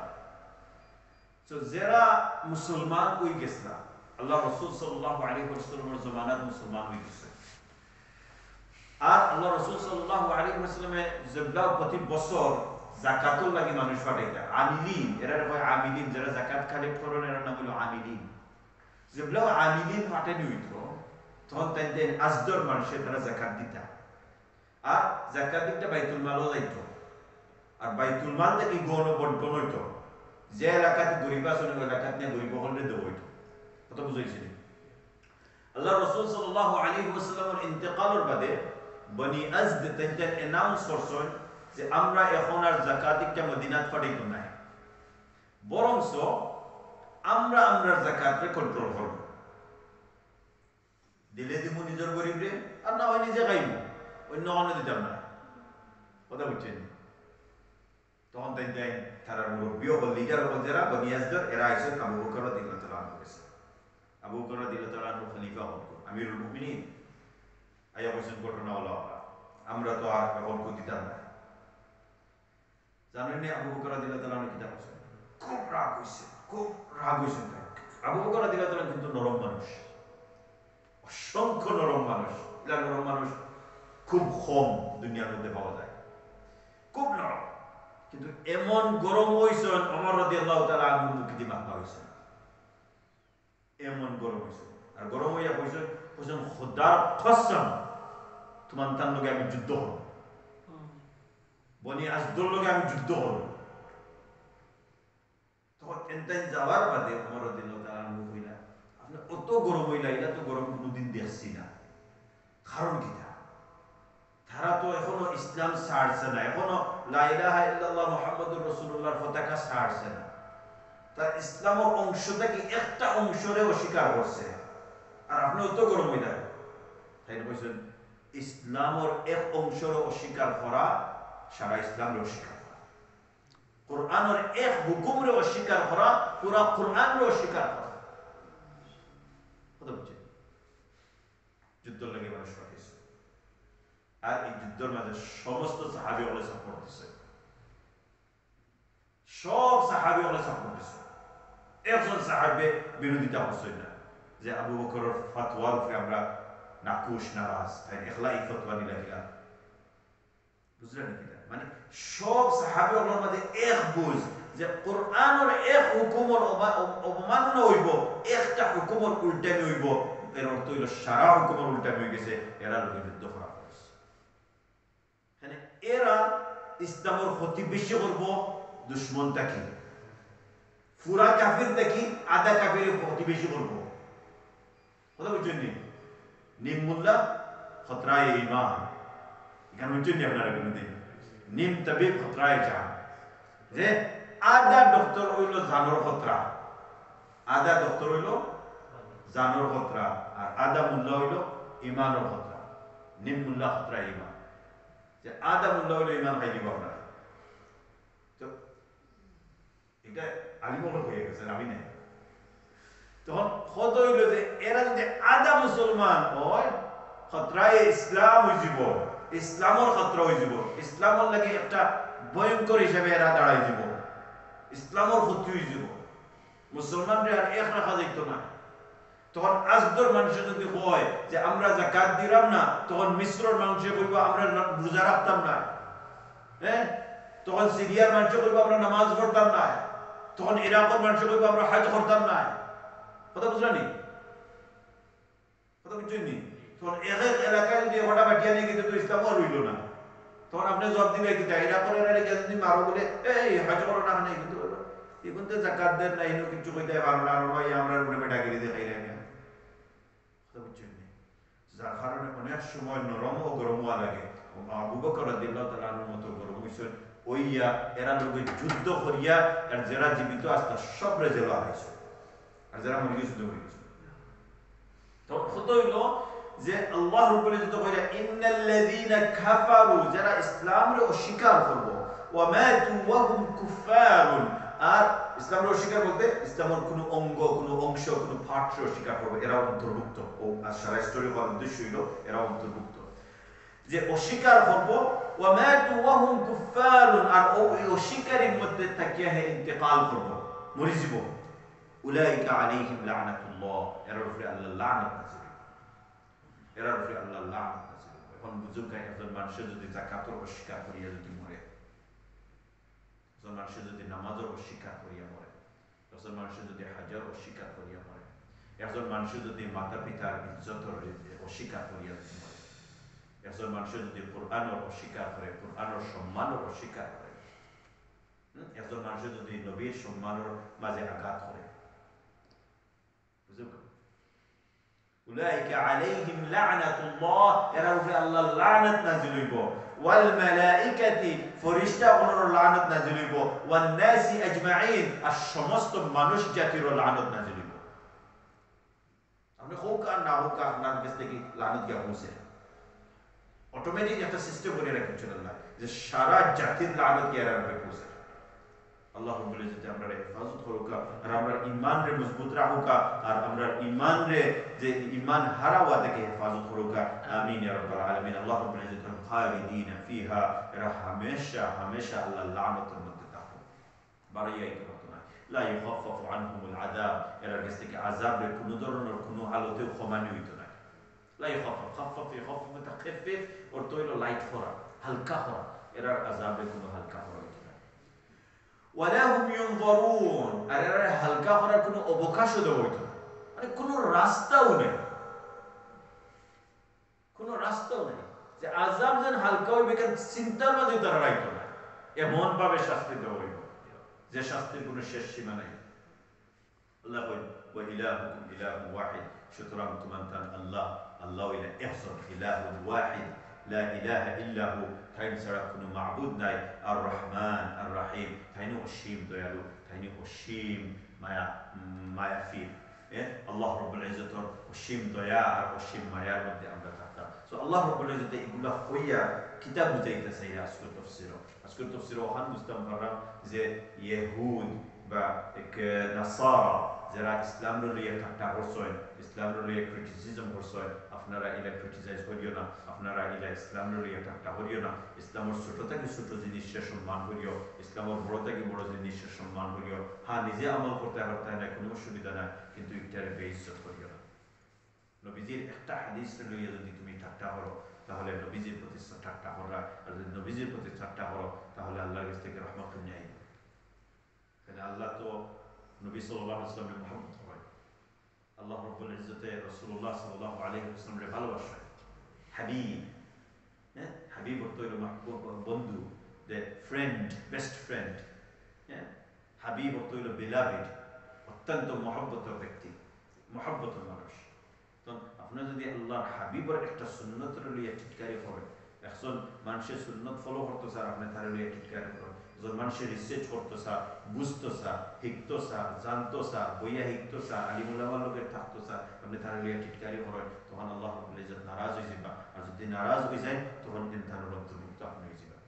তো যারা মুসলমান ওই গেছলা আল্লাহ রসুল সাল্লাহ আলী ওয়াসাল্লামের জমানাত মুসলমান হয়ে গেছে আর আল্লাহ রসুল সাল্লাহ আলী ওয়াসাল্লামে যেগুলা প্রতি বছর জাকাতুল লাগি মানুষ পাঠাইতা আমিলিন, এরা কয় আমিলিন, যারা জাকাত কালেক্ট করেন, এর নাম হলো আমিলিন। যেগুলা আমিলিন পাঠানি হইত তখন তাই আজদর মানুষের তারা জাকাত দিতা। আর জাকাত দিকটা বাইতুল মালও যাইতো। আর বাইতুল মাল থেকে গণ বন্টন হইতো। যে এলাকাতে গরিব আছে, ওই এলাকাতে গরিব হলে দেব হইতো। কথা বুঝাইছিলেন। আল্লাহ রসুল আলী ইন্তেকালের বাদে বনি আজদ তাইতেন অ্যানাউন্স করছেন যে আমরা এখন আর মদিনাত পাঠাইতো নাই। বরংস আমরা আমরা জাকাতরে কন্ট্রোল করব। দিলে দিব নিজের গরিবরে, আর না হয় নিজে খাইব অন্য অন্য দিতাম না। কথা বুঝছেন? তখন তাই তাই তারা মুরব্বীও হল লিডার হল যারা বনিয়াজদের এরা আইসে আবু বকর দিল তালা করেছে আবু বকর দিল তালা খলিফা হল আমিরুল মুমিনিন। আইয়া কইছেন ঘটনা হলো আমরা। তো আর না। জানেন নি আবু কিতাব খুব রাগ হইছে, খুব রাগ হইছে আবু কিন্তু নরম মানুষ। অসংখ্য নরম মানুষ। এরা নরম মানুষ খুব কম দুনিয়ার মধ্যে পাওয়া যায়। খুব নরম। কিন্তু এমন গরম হয়েছেন অমর রদি আল্লাহ তালা আগুন দিয়ে মাখা হয়েছেন এমন গরম হয়েছে আর গরম হইয়া কইছেন কইছেন খোদার কসম, তোমার তার লগে আমি যুদ্ধ হল বনি আজদুর লগে আমি যুদ্ধ হল তখন এনতেন যাওয়ার বাদে আল্লাহ তালা আগুন হইলা আপনি অত গরম হইলা এটা তো গরম কোনোদিন দেখছি না। কারণ কি তারা? তো এখনও ইসলাম ছাড়ছে না। এখনও লাইলাহা ইল্লাল্লাহ মুহাম্মদুর রাসূলুল্লাহর পতাকা ছাড়ছে না। তার ইসলামের অংশটা কি একটা অংশরে অস্বীকার করছে। আর আপনি অত গরম যায় তাই বলছেন, ইসলামের এক অংশরে অস্বীকার করা, সারা ইসলামের অস্বীকার করা। কোরআনের এক হুকুমরে অস্বীকার করা, পুরা কোরআনরে অস্বীকার করা। কথা বুঝছেন? যুদ্ধ লাগে মানুষ পাঠিয়েছে। আর এই যুদ্ধের মাঝে সমস্ত সাহাবি হলে সাপোর্ট দিছে সব সাহাবি হলে সাপোর্ট দিছে একজন সাহাবে বিরোধিতা করছে না। যে আবু বকরের ফাতোয়ার উপরে আমরা নাকুশ, নারাজ, তাই একলা এই ফতোয়া নিলা গিলা বুঝলেন কি মানে সব সাহাবি হলের মাঝে এক বুঝ যে কোরআনের এক হুকুমর অবমাননা হইব, একটা হুকুমর উল্টামি হইব। এর অর্থ হইল সারা হুকুমর উল্টামি হয়ে গেছে, এরা যুদ্ধ করা মানে এরা ইসলামের ক্ষতি বেশি করব দুশ্মন থাকি ফুরা কাফির দেখি আধা কাফির ক্ষতি বেশি করব কথা বুঝছেন নি? নিম মোল্লা, খতরায় ইমান এখানে বুঝছেন নি আপনারা কোনোদিন নিম তবে খতরায় যান যে আধা ডক্টর হইল জানোর খতরা। আধা ডক্টর হইল জানোর খতরা আর আধা মোল্লা হইল ইমানের খতরা। নিম মোল্লা খতরা ইমান যে আদা মোল্লা হইল ইমান খাই দিব আপনারা তো এটা আলিমল হয়ে গেছে আমি নাই। তখন কত হইল যে এরা যদি আদা মুসলমান হয়, খতরায় ইসলাম যাব, ইসলামর খতরা যাব, ইসলামর লাগে একটা ভয়ঙ্কর হিসাবে এরা দাঁড়াই যাব, ইসলামর ক্ষতি যাব। মুসলমানরা আর এক রাখা যাইতো না। তখন আজদর মানুষ যদি হয় যে আমরা জাকাত দিলাম না, তখন মিশ্রর মানুষ বলব, আমরা রোজা রাখতাম না। হ্যাঁ? তখন সিরিয়ার মানুষ বলব, আমরা নামাজ পড়তাম না। তখন ইরাকের মানুষ বলব আমরা হাজ করতাম নাই। কথা বুঝলানি কথা বুঝছেন তখন এক এক এলাকায় যদি নিয়ে গেছে, তো আর না। তখন আপনি জব দিবে কি ইরাকের এলাকায় যদি মারো বলে, এই হাজ করো না নাই কিন্তু এখন তো জাকাত দেন না ইনো কিছু কইতে পারো না আমরা উপরে বেটাগিরি দেখাই না? যার কারণে অনেক সময় নরম ও গরম লাগে আবু বকর রাদিয়াল্লাহু তাআলার মতো গরম হইছেন ওইয়া এরা লোকে যুদ্ধ করিয়া, আর যারা জীবিত আস্তে সবরে জেলা হয়েছে আর যারা মরে গেছে মরে তো হইল যে আল্লাহ কাফারু যারা ইসলামরে অস্বীকার করব ওয়া মাতু ওয়া হুম কুফারুন আর ইসলামের অস্বীকার বলতে ইসলামের কোনো অঙ্গ, কোনো অংশ, কোনো পার্টস অস্বীকার করবে। এরা অন্তর্ভুক্ত। ও, আর সারা স্টোরি হওয়ার উদ্দেশ্য হইল, এরা অন্তর্ভুক্ত। যে অস্বীকার করব, ওয়ামাতু ওয়াহুম কুফারুন আর ও এই অস্বীকারের মধ্যে থাকিয়া হে ইন্তেকাল করব, মরে যাব। উলাইকা আলাইহিম লানাতুল্লাহ। এর উপরে আল্লাহ লানত নাযিল এর উপরে আল্লাহ লানত নাযিল এখন বুঝুক একজন মানুষ যদি যাকাতের অস্বীকার করিয়া যদি মরে, একজন মানুষ যদি নামাজের অস্বীকার করিয়া মরে, একজন মানুষ যদি হাজার অস্বীকার করিয়া মরে, একজন মানুষ যদি মাতা পিতার ইজ্জতর অস্বীকার করিয়া যদি মরে একজন মানুষ যদি কোরআনের অস্বীকার করে, কোরআনের সম্মানের অস্বীকার করে একজন মানুষ যদি নবীর সম্মানের মাঝে আঘাত করে। বুঝতে উলাইকা আলাইহিম লা'নাতুল্লাহ, এরা উপরে আল্লাহর লানত নাযিল হইব। ওয়াল মালাইকাতি ফেরেশতাগণের লানত নাযিল হইব। ওয়ান নাসি আজমাইন, আর সমস্ত মানুষ জাতির লানত নাযিল হইব। আপনি হোক আর না হোক, আপনার লানত গিয়া পৌঁছে অটোমেটিক একটা সিস্টেম করে রাখছেন আল্লাহ যে সারা জাতির লানত গিয়া রাখবে পৌঁছে আল্লাহ রব্বুল ইজ্জত আমরা হেফাজত করুকা, আর আমরা ঈমান রে মজবুত রাখুকা, আর আমরা ঈমান রে যে ঈমান হারাওয়া থেকে হেফাজত করুকা। আমিন ইয়া রাব্বাল আল্লাহ রব্বুল ইজ্জত খালিদিন ফিহা, এরা হামেশা হামেশা আল্লাহ লানতের মধ্যে থাকো বাড়াইয়া এই লা ইউখাফফাফু আনহুমুল আযাব। এরা কাছ থেকে আযাবের কোনো ধরনের কোনো হালতেও ক্ষমানি হইতো আযাবে কোনো অবকাশও দেওয়া মানে কোনো রাস্তাও নেই কোনো রাস্তাও নেই যে আজাব যেন হালকা হইবে কেন চিন্তার মাঝে তারা রাইতো না এমন ভাবে শাস্তি দেওয়া হইব যে শাস্তির কোনো শেষ সীমা নাই আল্লাহ কই ওয়া ওয়াহিদ সুতরাং তোমার তান আল্লাহ আল্লাহ ইলা ইহসান ইলাহু ওয়াহিদ লা ইলাহা ইল্লা হু তাই ছাড়া কোনো মাবুদ নাই আর রহমান আর রাহিম তাইনি অসীম দয়ালু তাইনি অসীম মায়া মায়াফির আল্লাহ রব্বুল ইজ্জতর অসীম দয়া আর অসীম মায়ার মধ্যে আমরা থাকতাম সো আল্লাহ রব্বুল ইজ্জত এগুলা হইয়া কিতাব বুঝাইতেছে আজকের তফসির আজকের তফসির ওখান বুঝতাম পারলাম যে ইহুদ বা এক নাসারা যারা ইসলাম লইয়া ঠাট্টা করছেন ইসলাম লইয়া ক্রিটিসিজম করছেন আপনারা ইলা ক্রিটিসাইজ করিও না, আপনারা ইলা ইসলাম লইয়া ঠাট্টা করিও না, ইসলামের ছোট থেকে ছোট জিনিসের সম্মান করিও, ইসলামের বড় থেকে বড় জিনিসের সম্মান করিও হ্যাঁ নিজে আমল করতে পারতে না, কোনো অসুবিধা নাই, কিন্তু ইটারে বেইজ্জত করিও না। নবীজির একটা হাদিস লইয়া যদি তুমি ঠাট্টা করো, তাহলে নবীজির প্রতি ঠাট্টা করা, আর যদি নবীজির প্রতি ঠাট্টা করো, তাহলে আল্লাহর কাছ থেকে রহমত আইবে আল্লাহ তো নবী ওয়াসাল্লামের মহব্বত। করে আল্লাহ রাব্বুল ইজ্জতে রাসূলুল্লাহ সাল্লাল্লাহু আলাইহি ওয়াসাল্লামের ভালোবাসা। হাবিব হ্যাঁ? হাবিব অর্থ বন্ধু দ্য ফ্রেন্ড বেস্ট ফ্রেন্ড হ্যাঁ? হাবিব অর্থ হলো বিলাভেড অত্যন্ত মহব্বতের ব্যক্তি, মহব্বতের মানুষ। তো আপনার যদি আল্লাহর হাবিবের একটা সুন্নতের লইয়া টিটকারি করেন এখন মানুষের সুন্নত ফলো করতে স্যার আপনি তার লইয়া টিটকারি করেন। মানুষের রিসার্চ করতো স্যার বুঝতো স্যার শিখতো স্যার জানতো স্যার বইয়া শিখতো স্যার আলিমুলামার লোকে থাকতো স্যার আপনি তার লইয়া টিটকারি করেন, তখন আল্লাহ ইজ্জত নারাজ হয়ে যাবা আর যদি নারাজ হয়ে যায় তখন কিন্তু তার অন্তর্ভুক্ত আপনি হয়ে যাবেন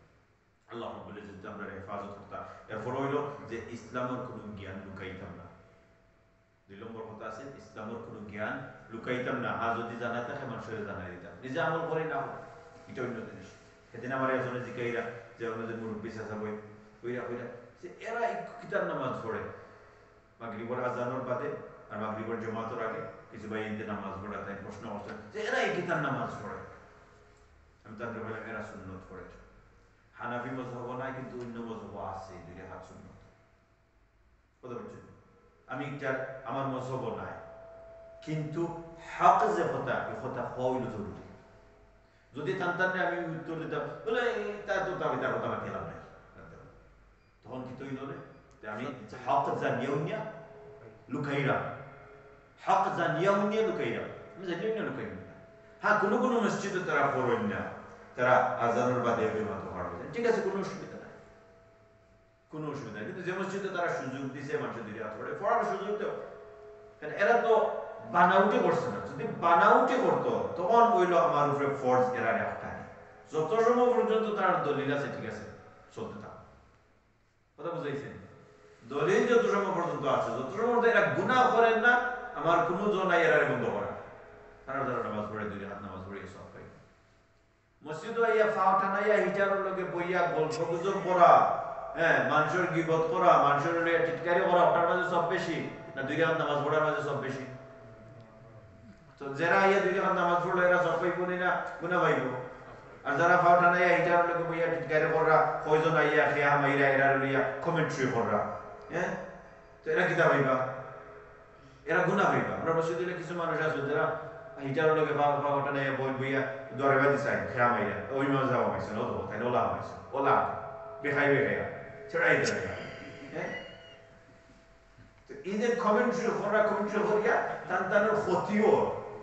আল্লাহ রব্বুল ইজ্জত আমরা হেফাজত করতাম এরপর হইল যে ইসলামের কোনো জ্ঞান লুকাইতাম না। দুই নম্বর কথা আছে, ইসলামের কোনো জ্ঞান লুকাইতাম না। হা, যদি জানা থাকে মানুষের জানাই দিতাম। নিজে আমল করে না এটা অন্য জিনিস। সেদিন আমার একজনে জিকাইরা, যে আমাদের মুরব্বী চাচা বই কইরা কইরা যে এরা কিতাব নামাজ পড়ে। মাগরিবর আজানোর বাদে আর মাগরিবর আগে কিছু ভাই ঈদে নামাজ পড়া তাই প্রশ্ন করছেন যে এরা নামাজ পড়ে। আমি তাদের বললাম, এরা সুন্নত পড়ে। হানাফি মজহব নাই, কিন্তু অন্য মজহব আছে দুই হাত সুন্নত। আমি একটা আমার মজহব নাই। কিন্তু হক যে এই কথা হইল জরুরি। যদি তান্তানে আমি উত্তর দিতাম, বলে তা তো তাকে তার কথা মাতিলাম নাই। তখন কি তৈরি হলে আমি হক জানিয়েও নিয়া লুকাইরা হক জানিয়েও নিয়ে লুকাইরা আমি জানিয়েও নিয়ে লুকাই হ্যাঁ কোনো কোনো মসজিদে তারা পড়েন না তারা আজানোর বাদে অভিমত করা ঠিক আছে কোনো অসুবিধা নাই কোনো অসুবিধা নেই কিন্তু যে মসজিদে তারা সুযোগ দিছে মানুষের দিকে হাত পড়ে পড়ার সুযোগ তো এরা তো বানাউটে করছে না যদি বানাউটে করতো তখন হইল আমার উপরে ফর্জ এরা একটা যত সময় পর্যন্ত তার দলিল আছে ঠিক আছে চলতে থাক কথা বুঝাইছেন? দলিল যত সময় পর্যন্ত আছে যত সময় এরা গুণা করেন না, আমার এরা বন্ধ নামাজ লগে বইয়া গল্প হ্যাঁ ওটার সব দুই নামাজ সব তো যারা দুই হাত নামাজ পড়ল, এরা সব পাইব না গুণা পাইব। আর যারা ফাওটা নাই হিটার লগে বইয়া টিটকারি করা কয়জন আইয়া খেয়া মাইরা এরা লইয়া কমেন্ট্রি করা হ্যাঁ তো এরা কিতা পাইবা এরা গুণা পাইবা আমরা মসজিদে কিছু মানুষ আছে, যারা হিটার লগে ফাওটা নাই, বই বইয়া দরে বাদি চাই খেয়া মাইরা। ওই মাঝে যাওয়া পাইছে না তো তাই ওলা পাইছে ওলা। বেখাই বেখাইয়া ছড়াই দেয় হ্যাঁ এই যে কমেন্ট্রি করা কমেন্ট্রি করিয়া তার তার ক্ষতিও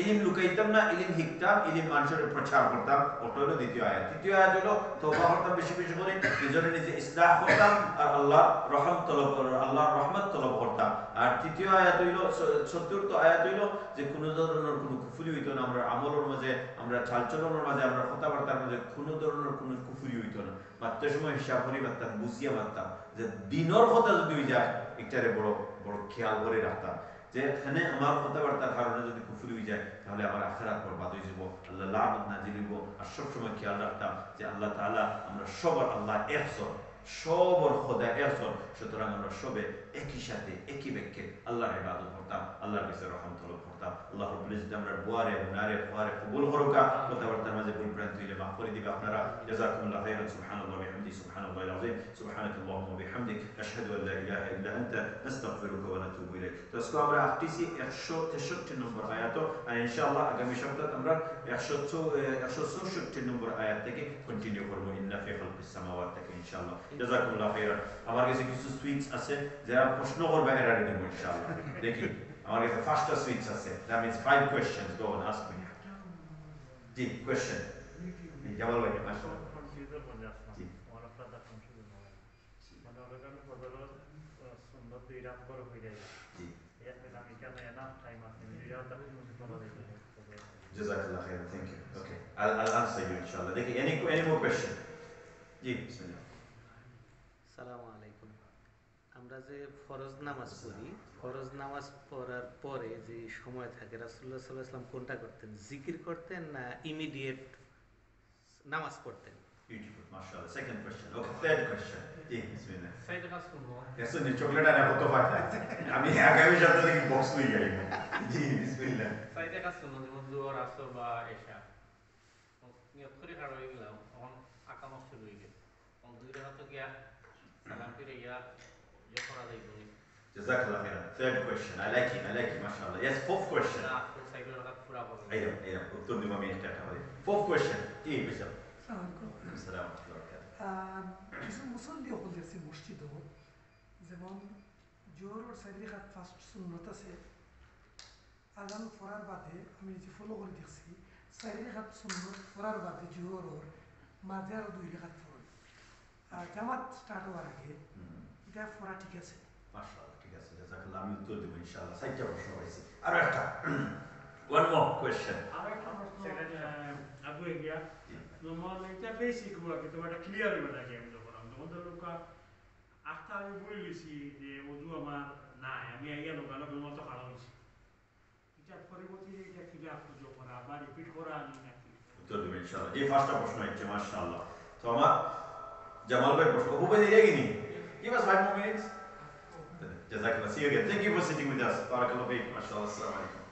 ইলিম লুকাইতাম না, ইলিম শিখতাম ইলিম মানুষের প্রচার করতাম ওটা হলো দ্বিতীয় আয়াত। তৃতীয় আয়াত হলো করতাম বেশি বেশি করে নিজের নিজে করতাম আর আল্লাহ রহম তলব আল্লাহ রহমত তলব করতাম। আর তৃতীয় আয়াত হইল চতুর্থ আয়াত হইল যে কোনো ধরনের কোনো কুফুরি হইতো না, আমরা আমলের মাঝে, আমরা চালচলনের মাঝে, আমরা কথাবার্তার মাঝে কোনো ধরনের কোনো কুফুরি হইতো না। মাত্র সময় হিসাব করি যে দিনর কথা যদি হয়ে যায়, একটারে বড় বড় খেয়াল করে রাখতাম। যে এখানে আমার কারণে যদি কুফুরি হয়ে যায়, তাহলে আমার হয়ে যাব, আল্লাহ লাভ না আর সবসময় খেয়াল রাখতাম যে আল্লাহ তালা আমরা সবার আল্লাহ একসর সবর খোদা একসর সুতরাং আমরা সবে একই সাথে, একই ব্যাখ্যে আল্লাহর ইবাদত করতাম, আল্লাহর কাছে করতাম। আল্লাহ রব্বুল ইজ্জত আমরা বুয়ারে নারে ফুয়ারে কবুল করুকা কথাবার্তার মাঝে ভুল ভ্রান্তি হইলে মাফ করে দিবে আপনারা জাযাকুমুল্লাহ খাইরান সুবহানাল্লাহি ওয়া বিহামদিহি সুবহানাল্লাহিল আযীম সুবহানাকা আল্লাহুম্মা ওয়া বিহামদিক আশহাদু আন লা ইলাহা ইল্লা আনতা নাস্তাগফিরুকা ওয়া নাতুবু ইলাইক তো আজকে আমরা আসতেছি 163 নম্বর আয়াত আর ইনশাআল্লাহ আগামী সপ্তাহে আমরা 164 নম্বর আয়াত থেকে কন্টিনিউ করব ইন্না ফি খালকিস সামাওয়াত থেকে ইনশাআল্লাহ জাযাকুমুল্লাহ খাইরান আমার কাছে কিছু সুইচ আছে যারা প্রশ্ন করবে এরা দেব ইনশাআল্লাহ দেখি আমার কাছে ফার্স্টটা সুইচ আছে that means five questions go on ask me G question Jamal ভাই মাশাআল্লাহ কনফিউজের মধ্যে আসলাম জি। আমার আপনার কনফিউজন হয় মানে ওটা আমি ফজরের সুন্দর দুই রাত করে হয়ে যায় জি এর আমি কেন এনাফ টাইম আছে দুই রাত আমি মধ্যে করা যায় জাযাকাল্লাহ খাইরান thank you okay I'll, I'll answer you ইনশাআল্লাহ দেখি any any more question জি বিসমিল্লাহ সালামু আলাইকুম আমরা যে ফরজ নামাজ পড়ি ফরজ নামাজ পড়ার পরে যে সময় থাকে রাসুল্লাহ সাল্লাহ আসলাম কোনটা করতেন? জিকির করতেন না ইমিডিয়েট নামাজ পড়তেন? Beautiful, mashallah. Second question. Okay, third question. জি বিসমিল্লাহ সাইডে কাজ করব এসো নি চকলেট আর কত পাঠা আমি আগামী সপ্তাহ থেকে বক্স নিয়ে যাই। জি বিসমিল্লাহ সাইডে কাজ করব যেমন জোয়ার আসর বা এসা নিয়ত করে খাড়া হয়ে গেলাম তখন আঁকা নষ্ট হয়ে গেছে। তখন দুই রেখা গিয়া সালাম ফিরে গিয়া ইয়ে করা যাইব Jazakallah khairan. Third question. I like it. I like it. Mashallah. Yes, fourth question. হবে Ayam, ayam. উত্তর দিব আমি একটা একটা Fourth question. সালামালাইকুম। আসসালামু আলাইকুম ওয়া কিছু মুসল্লি সকল আছে মসজিদত যেমন জোহরের চারি হাত ফার্স্ট সুন্নত আছে আজান পড়ার বাদে আমি যে ফলো করে দেখছি চারি হাত সুন্নত পড়ার বাদে জোহরের মাঝে আরও দুই রেখাত আর জামাত স্টার্ট হওয়ার আগে এটা পড়া ঠিক আছে মাশাআল্লাহ, ঠিক আছে। আমি উত্তর দিব ইনশাআল্লাহ। চারটা প্রশ্ন পাইছি। আরও একটা। One more question. আর একটা প্রশ্ন আগে গিয়া জি। এটা বেসিকগুলো কিন্তু এটা ক্লিয়ার হইবে না আমি যখন তখন তো লোক আটটা আমি বলে লিছি যে অজু আমার নাই আমি আইয়া লোকা লোকের মতো খারাপ এটা পরবর্তী এটা ফিরে পুজো করা আবার রিপিট করা আনি নাকি উত্তর দিব ইনশাআল্লাহ। জি, ফার্স্টটা প্রশ্ন হচ্ছে মাশাআল্লাহ। তো আমার জামাল ভাই প্রশ্ন us five more minutes. Jazakallah. See you again. Thank you for sitting with us. Barakallahu feek. Mashallah. Assalamu alaikum.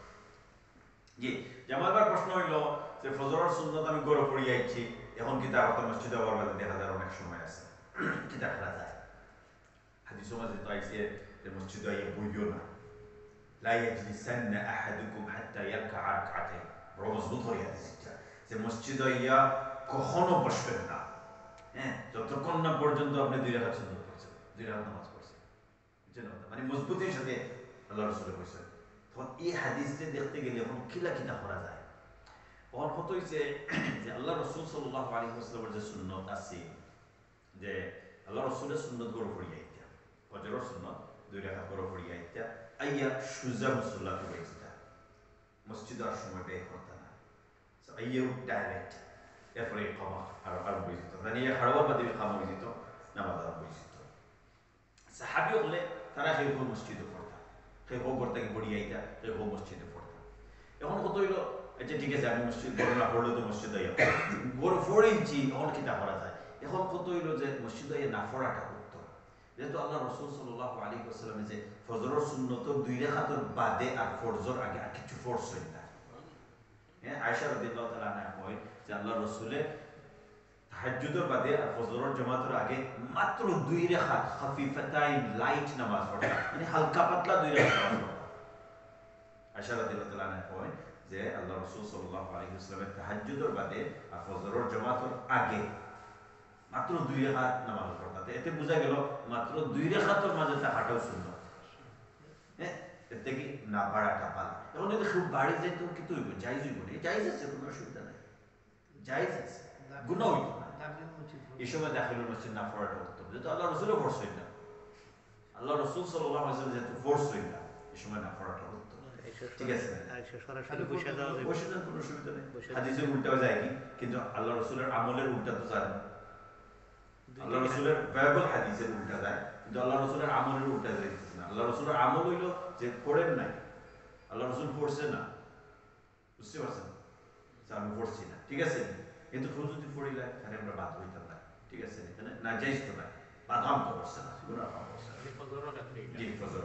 জি জামাল ভাই প্রশ্ন হইল যে ফজরের সুন্নত আমি গড়ে পড়ি আইছি এখন কি তার কথা মসজিদে আবার বাদে দেখা যায় অনেক সময় আছে কি দেখা যায় হাদিস মাঝে তো আইছে যে মসজিদে আইয়া বইও না লা ইয়াজলিসান্না আহাদুকুম হাত্তা ইয়ারকা'a রাকআতাইন বড় মজবুত হয়ে হাদিসটা যে মসজিদে আইয়া কখনো বসবেন না হ্যাঁ যতক্ষণ না পর্যন্ত আপনি দুই রাকাত সুন্নত পড়ছেন দুই রাকাত মানে মজবুতির সাথে আল্লাহ রসুলের কইছেন তখন এই হাদিসটা দেখতে গেলে এখন কিনা করা যায়। তখন কত হয়েছে যে আল্লাহ রসুল সাল্লাহ আলী যে সুন্নত আছে, যে আল্লাহ রসুলের সুন্নত গড় পড়িয়া আইতা, ফজরের সুন্নত দুই রেখা গড় পড়িয়া আইতা, আইয়া সুজা মুসল্লা করে যেটা মসজিদ আর সময় ব্যয় করতে না। আইয়া ডাইরেক্ট এরপরে ইকামা আর যেত। মানে ইয়া হাড়ওয়ার বাদে হয়ে যেত, নামাজ যেত। সাহাবি হলে তারা সেই মসজিদে পড়তা। সেই ঘর থেকে বড়ি আইতা, সেই মসজিদে পড়তা। এখন কত হইল আচ্ছা ঠিক আছে, আমি মসজিদ বড় না, পড়লে তো মসজিদ আইয়া বড় ফোর ইঞ্চি, এখন কিতা করা যায়? এখন কত হইল যে মসজিদ আইয়া না পড়াটা উত্তম। যেহেতু আল্লাহ রসুল সাল্লাহ আলী আসসালামে যে ফজরের সুন্নত দুই রেখাতর বাদে আর ফরজর আগে আর কিছু ফোর্স হই না। হ্যাঁ আয়সা রাদিয়াল্লাহু তাআলা আনহা কয় যে আল্লাহ রসুলে তাহাজ্জুদ তাহাজ্জুদের বাদে আর ফজরের জামাতের আগে মাত্র দুই রেখাত খাফিফাতাইন লাইট নামাজ পড়া। মানে হালকা পাতলা দুই রেখাত নামাজ পড়া। আয়সা রাদিয়াল্লাহু তাআলা কয় যে আল্লাহ রাসূল সাল্লাল্লাহু আলাইহি ওয়াসাল্লামের তাহাজ্জুদের বাদে আর ফজরের জামাতের আগে মাত্র দুই রেখাত নামাজ পড়তাতে এতে বোঝা গেল মাত্র দুই রেখাতের মাঝে তা হাঁটাও সুন্দর হ্যাঁ? এর থেকে না বাড়াটা পালা এখন যদি খুব বাড়ি যায় তো কিন্তু হইব? জাইজ হইব না। জাইজ আছে কোনো অসুবিধা নাই। জাইজ আছে। গুণ হইব না এই সময় দাখিলুল মসজিদ না পড়াটা উত্তম যেহেতু আল্লাহ রসুলও না। আল্লাহ রসুল সাল্লাহ যেহেতু না এই সময় না পড়াটা উত্তম ঠিক আছে। সরাসরি বসে যাওয়া বসে যান কোনো অসুবিধা নেই। হাদিসের উল্টাও যায় কি? কিন্তু আল্লাহ রসুলের আমলের উল্টা তো আল্লাহ দিকে রসুলের ব্যয়বল হাদিসের উল্টা যায় কিন্তু আল্লাহ রসুলের আমলের উল্টা যাইতেছে না। আল্লাহ রসুলের আমল হইল যে পড়েন নাই। আল্লাহ রসুল পড়ছে না। বুঝতে পারছেন? আমি পড়ছি না। ঠিক আছে? কিন্তু পড়িলে তাহলে আমরা বাদ হইতাম না এখানে। না যাইজ তো নাই বাদাম তো না না। জি ফজর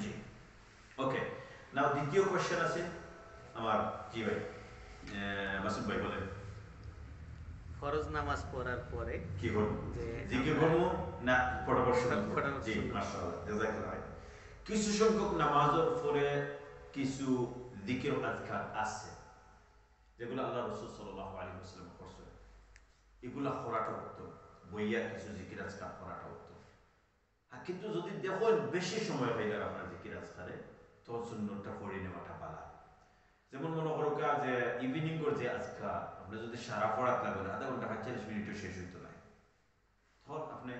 জি। ওকে নাও দ্বিতীয় কোশ্চেন আছে। আমার জি ভাই? মাসুদ ভাই বলেন। ফরজ নামাজ পড়ার পরে কি করব? যে- জিকির করব না পরামর্শ করব। জি মাশাআল্লাহ জাযাকাল্লাহ কিছু সংখ্যক নামাজের পরে কিছু জিকির আজকার আছে যেগুলো আল্লাহ রসুল সাল্লাহ আলী ওয়াসাল্লাম করছেন। এগুলা করাটা উত্তম বইয়া কিছু জিকির আজকার উত্তম আর কিন্তু যদি দেখুন বেশি সময় হয়ে গেল আপনার জিকির আজকারে তখন সুন্নতটা পড়ে নেওয়াটা পালা যেমন মনে করো যে ইভিনিং কর যে আজকা আপনি যদি সারা পড়াত লাগবে আধা ঘণ্টা পঁয়তাল্লিশ মিনিটও শেষ হইতো না তখন আপনি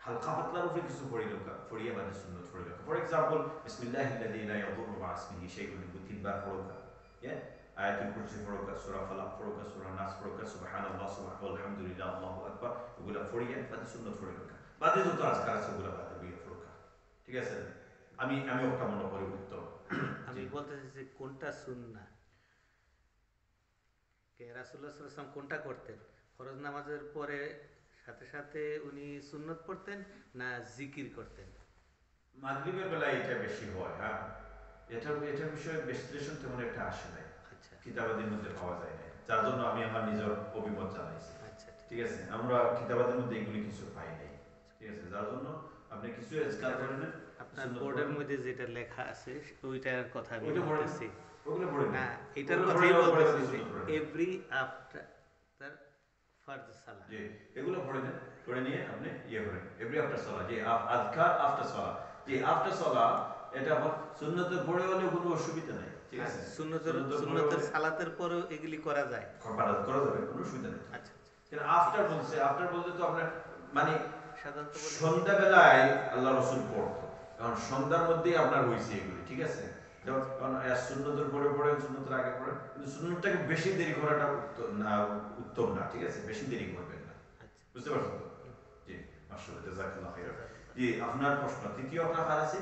হালকা পাতলার উপরে কিছু পড়িল পড়িয়া বাদে সুন্নত পড়িল ফর এক্সাম্পল বিসমিল্লাহ আল্লাযী লা ইয়াদুররু মা ইসমিহি শাইউন তিনবার পড়োকা ইয়া আয়াতুল কুরসি পড়োকা সূরা ফালাক পড়োকা সূরা নাস পড়োকা সুবহানাল্লাহ সুবহানাল্লাহ আলহামদুলিল্লাহ আল্লাহু আকবার। ওগুলা পড়িয়া বাদে সুন্নত পড়িল বাদে যত আজকার আছে ওগুলা বাদে বইয়া পড়োকা ঠিক আছে? আমি আমি ওটা মনে করি উত্তম আমি। বলতে চাইছি যে কোনটা সুন্না কে রাসুল্লাহ সাল্লাম কোনটা করতেন? ফরজ নামাজের পরে সাথে সাথে উনি সুন্নত পড়তেন না জিকির করতেন? মাগরিবের বেলায় এটা বেশি হয় হ্যাঁ? এটার এটার বিষয়ে বিশ্লেষণ তেমন একটা আসে নাই। আচ্ছা কিতাবাদের মধ্যে পাওয়া যায় না যার জন্য আমি আমার নিজের অভিমত জানাইছি। আচ্ছা ঠিক ঠিক আছে? আমরা কিতাবাদের মধ্যে এগুলি কিছু পাই নাই। ঠিক আছে? যার জন্য আপনি কিছু এজকার করে নেন। আপনার বোর্ডের মধ্যে যেটা লেখা আছে ওইটার কথা আমি বলতেছি। না নেন এটার কথাই বলতেছি। এভরি আফটার ফার্জ সালাহ যে এগুলো পড়ে নেন। পড়ে নিয়ে আপনি ইয়ে করেন। এভরি আফটার সলা যে আজকার আফটার সলা যে আফটার সলা এটা সুন্নতে পড়ে হলে কোনো অসুবিধা নাই। সুন্নতের সুন্নতের হলে- সালাতের পরেও এগুলি করা যায়। করা করা যাবে কোনো অসুবিধা নেই। আচ্ছা আচ্ছা। কিন্তু আফটার বলছে আফটার বলতে তো আপনার মানে সাধারণত সন্ধ্যাবেলায় আল্লাহ রসুল পড়তো। কারণ সন্ধ্যার মধ্যেই আপনার হয়েছে এগুলি ঠিক আছে? যেমন সুন্নতের পরে পড়েন সুন্নতের আগে পড়েন কিন্তু সুন্নতটাকে বেশি দেরি করাটা উত্তম না উত্তম না ঠিক আছে? বেশি দেরি করবেন না। আচ্ছা। বুঝতে পারছেন তো? জি খাইর জি আপনার প্রশ্ন তৃতীয় আপনার আছে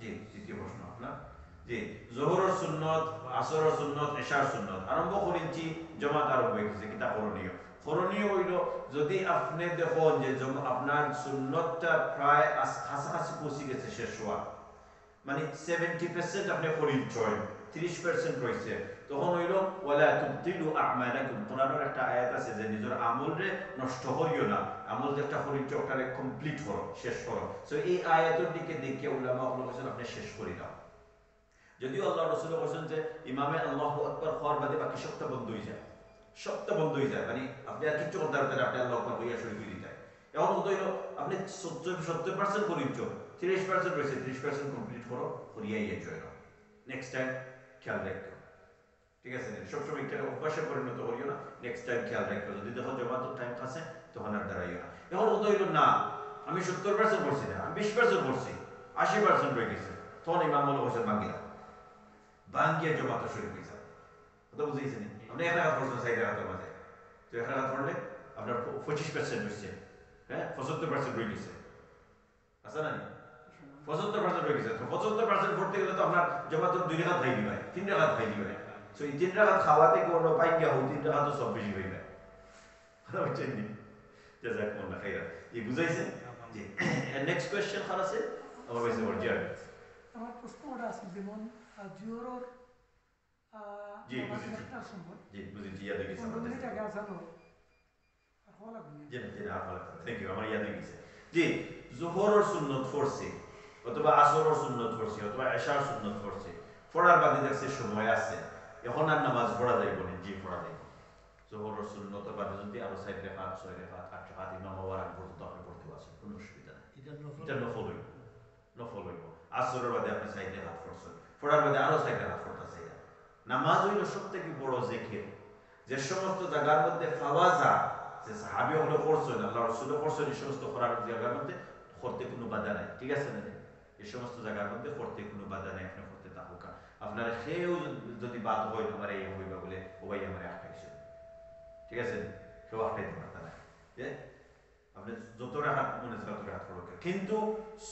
জি তৃতীয় প্রশ্ন আপনার। জি জোহরের সুন্নত, আসরের সুন্নত, এশার সুন্নত। আরম্ভ করেছি জমাত আরম্ভ কিতা করণীয়? করণীয় হইল, যদি আপনি দেখুন যে আপনার সুন্নতটা প্রায় কাছাকাছি পৌঁছে গেছে শেষ হওয়া মানে সেভেন্টি পার্সেন্ট আপনি ত্রিশ পার্সেন্ট রয়েছে। তখন হইল একটা আয়াত আছে যে, নিজের আমলরে নষ্ট করিও না। আমল যে ওটারে কমপ্লিট শেষ করো। সো এই আয়াতের দিকে দেখে উলামা আপনি শেষ করে দাও যদিও আল্লাহ রসুল বলছেন যে ইমামে আল্লাহ আকবর হওয়ার বাদে বাকি সবটা বন্ধ হয়ে যায়। সবটা বন্ধ হয়ে যায়। মানে আপনি আর কিচ্ছু করতে পারতেন আপনি আল্লাহ আকবর হইয়া শুরু করে দিতে এখন কত হইল, আপনি সত্তর সত্তর পার্সেন্ট পরিচয় তিরিশ পার্সেন্ট রয়েছে, তিরিশ পার্সেন্ট কমপ্লিট করো, করিয়াই এনজয় করো। নেক্সট টাইম খেয়াল রাখো। ঠিক আছে সবসময় একটা অভ্যাসে পরিণত করিও না। নেক্সট টাইম খেয়াল রাখো। যদি দেখো জমা তো টাইম আছে, তখন আর দাঁড়াইও না। এখন কত হইল, না, আমি সত্তর পার্সেন্ট করছি না, আমি বিশ পার্সেন্ট করছি, আশি পার্সেন্ট রয়ে গেছে। তখন ইমাম হলো হোসেন ভাঙ্গিলাম ভাঙ্গিয়ে জমা তো শুরু হয়ে যাবে। কথা বুঝেছেন? আপনি এক রাখাত পড়ছেন সাইড রাখাতের মাঝে তো এক রাখাত পড়লে আপনার পঁচিশ পার্সেন্ট হচ্ছে হ্যাঁ? পঁচাত্তর পার্সেন্ট রয়ে গেছে। আছে না পঁচাত্তর পার্সেন্ট রয়ে গেছে। তো পঁচাত্তর পার্সেন্ট পড়তে গেলে তো আপনার জমা তো দুই রাখাত ভাই দিবে তিন রাখাত ভাই। দিবে সো এই তিন রাখাত খাওয়াতে কোনো পাই গিয়া হোক তিন রাখাত তো সব বেশি হয়ে যায়। কথা বুঝছেন নি? আমার। আমার প্রশ্ন ওটা আছে, যেমন জিওরোর জি, বুঝেছি। জি বুঝেছি ইয়াদ হয়ে গেছে আমাদের মিনিট আগে আসানো আর হওয়া লাগবে জি থ্যাংক ইউ আমার ইয়াদ গেছে জি জোহরের সুন্নত পড়ছি অথবা আসরের সুন্নত পড়ছি অথবা এশার সুন্নত পড়ছি পড়ার বাদে দেখছে সময় আছে এখন আর নামাজ পড়া যাইব না জি পড়া যাইব জোহরের সুন্নতের বাদে যদি আরও সাইড রেখা ছয় রেখা আট রেখা ইমাম হওয়ার আগ পর্যন্ত আপনি পড়তে পারছেন কোনো অসুবিধা নেই এটা নফল হইব নফল হইব আসরের বাদে আপনি সাইডে হাত পড়ছেন পড়ার বাদে আরও সাইডে হাত পড়তেছে নামাজ হইল সব থেকে বড় জেখির যে সমস্ত জায়গার মধ্যে পাওয়া যায় যে সাহাবি হলো পড়ছেন আল্লাহ রসুল পড়ছেন এই সমস্ত করার জায়গার মধ্যে করতে কোনো বাধা নাই। ঠিক আছে না এই সমস্ত জায়গার মধ্যে করতে কোনো বাধা নাই, আপনি করতে থাকুকা আপনার সেও যদি বাদ হয়, তোমার এই হইবা বলে, ওবাই আমার আটকাইছে। ঠিক আছে? কেউ আটকাইতে পারতা না। আপনি যত হাত মনে তত হাত করবে কিন্তু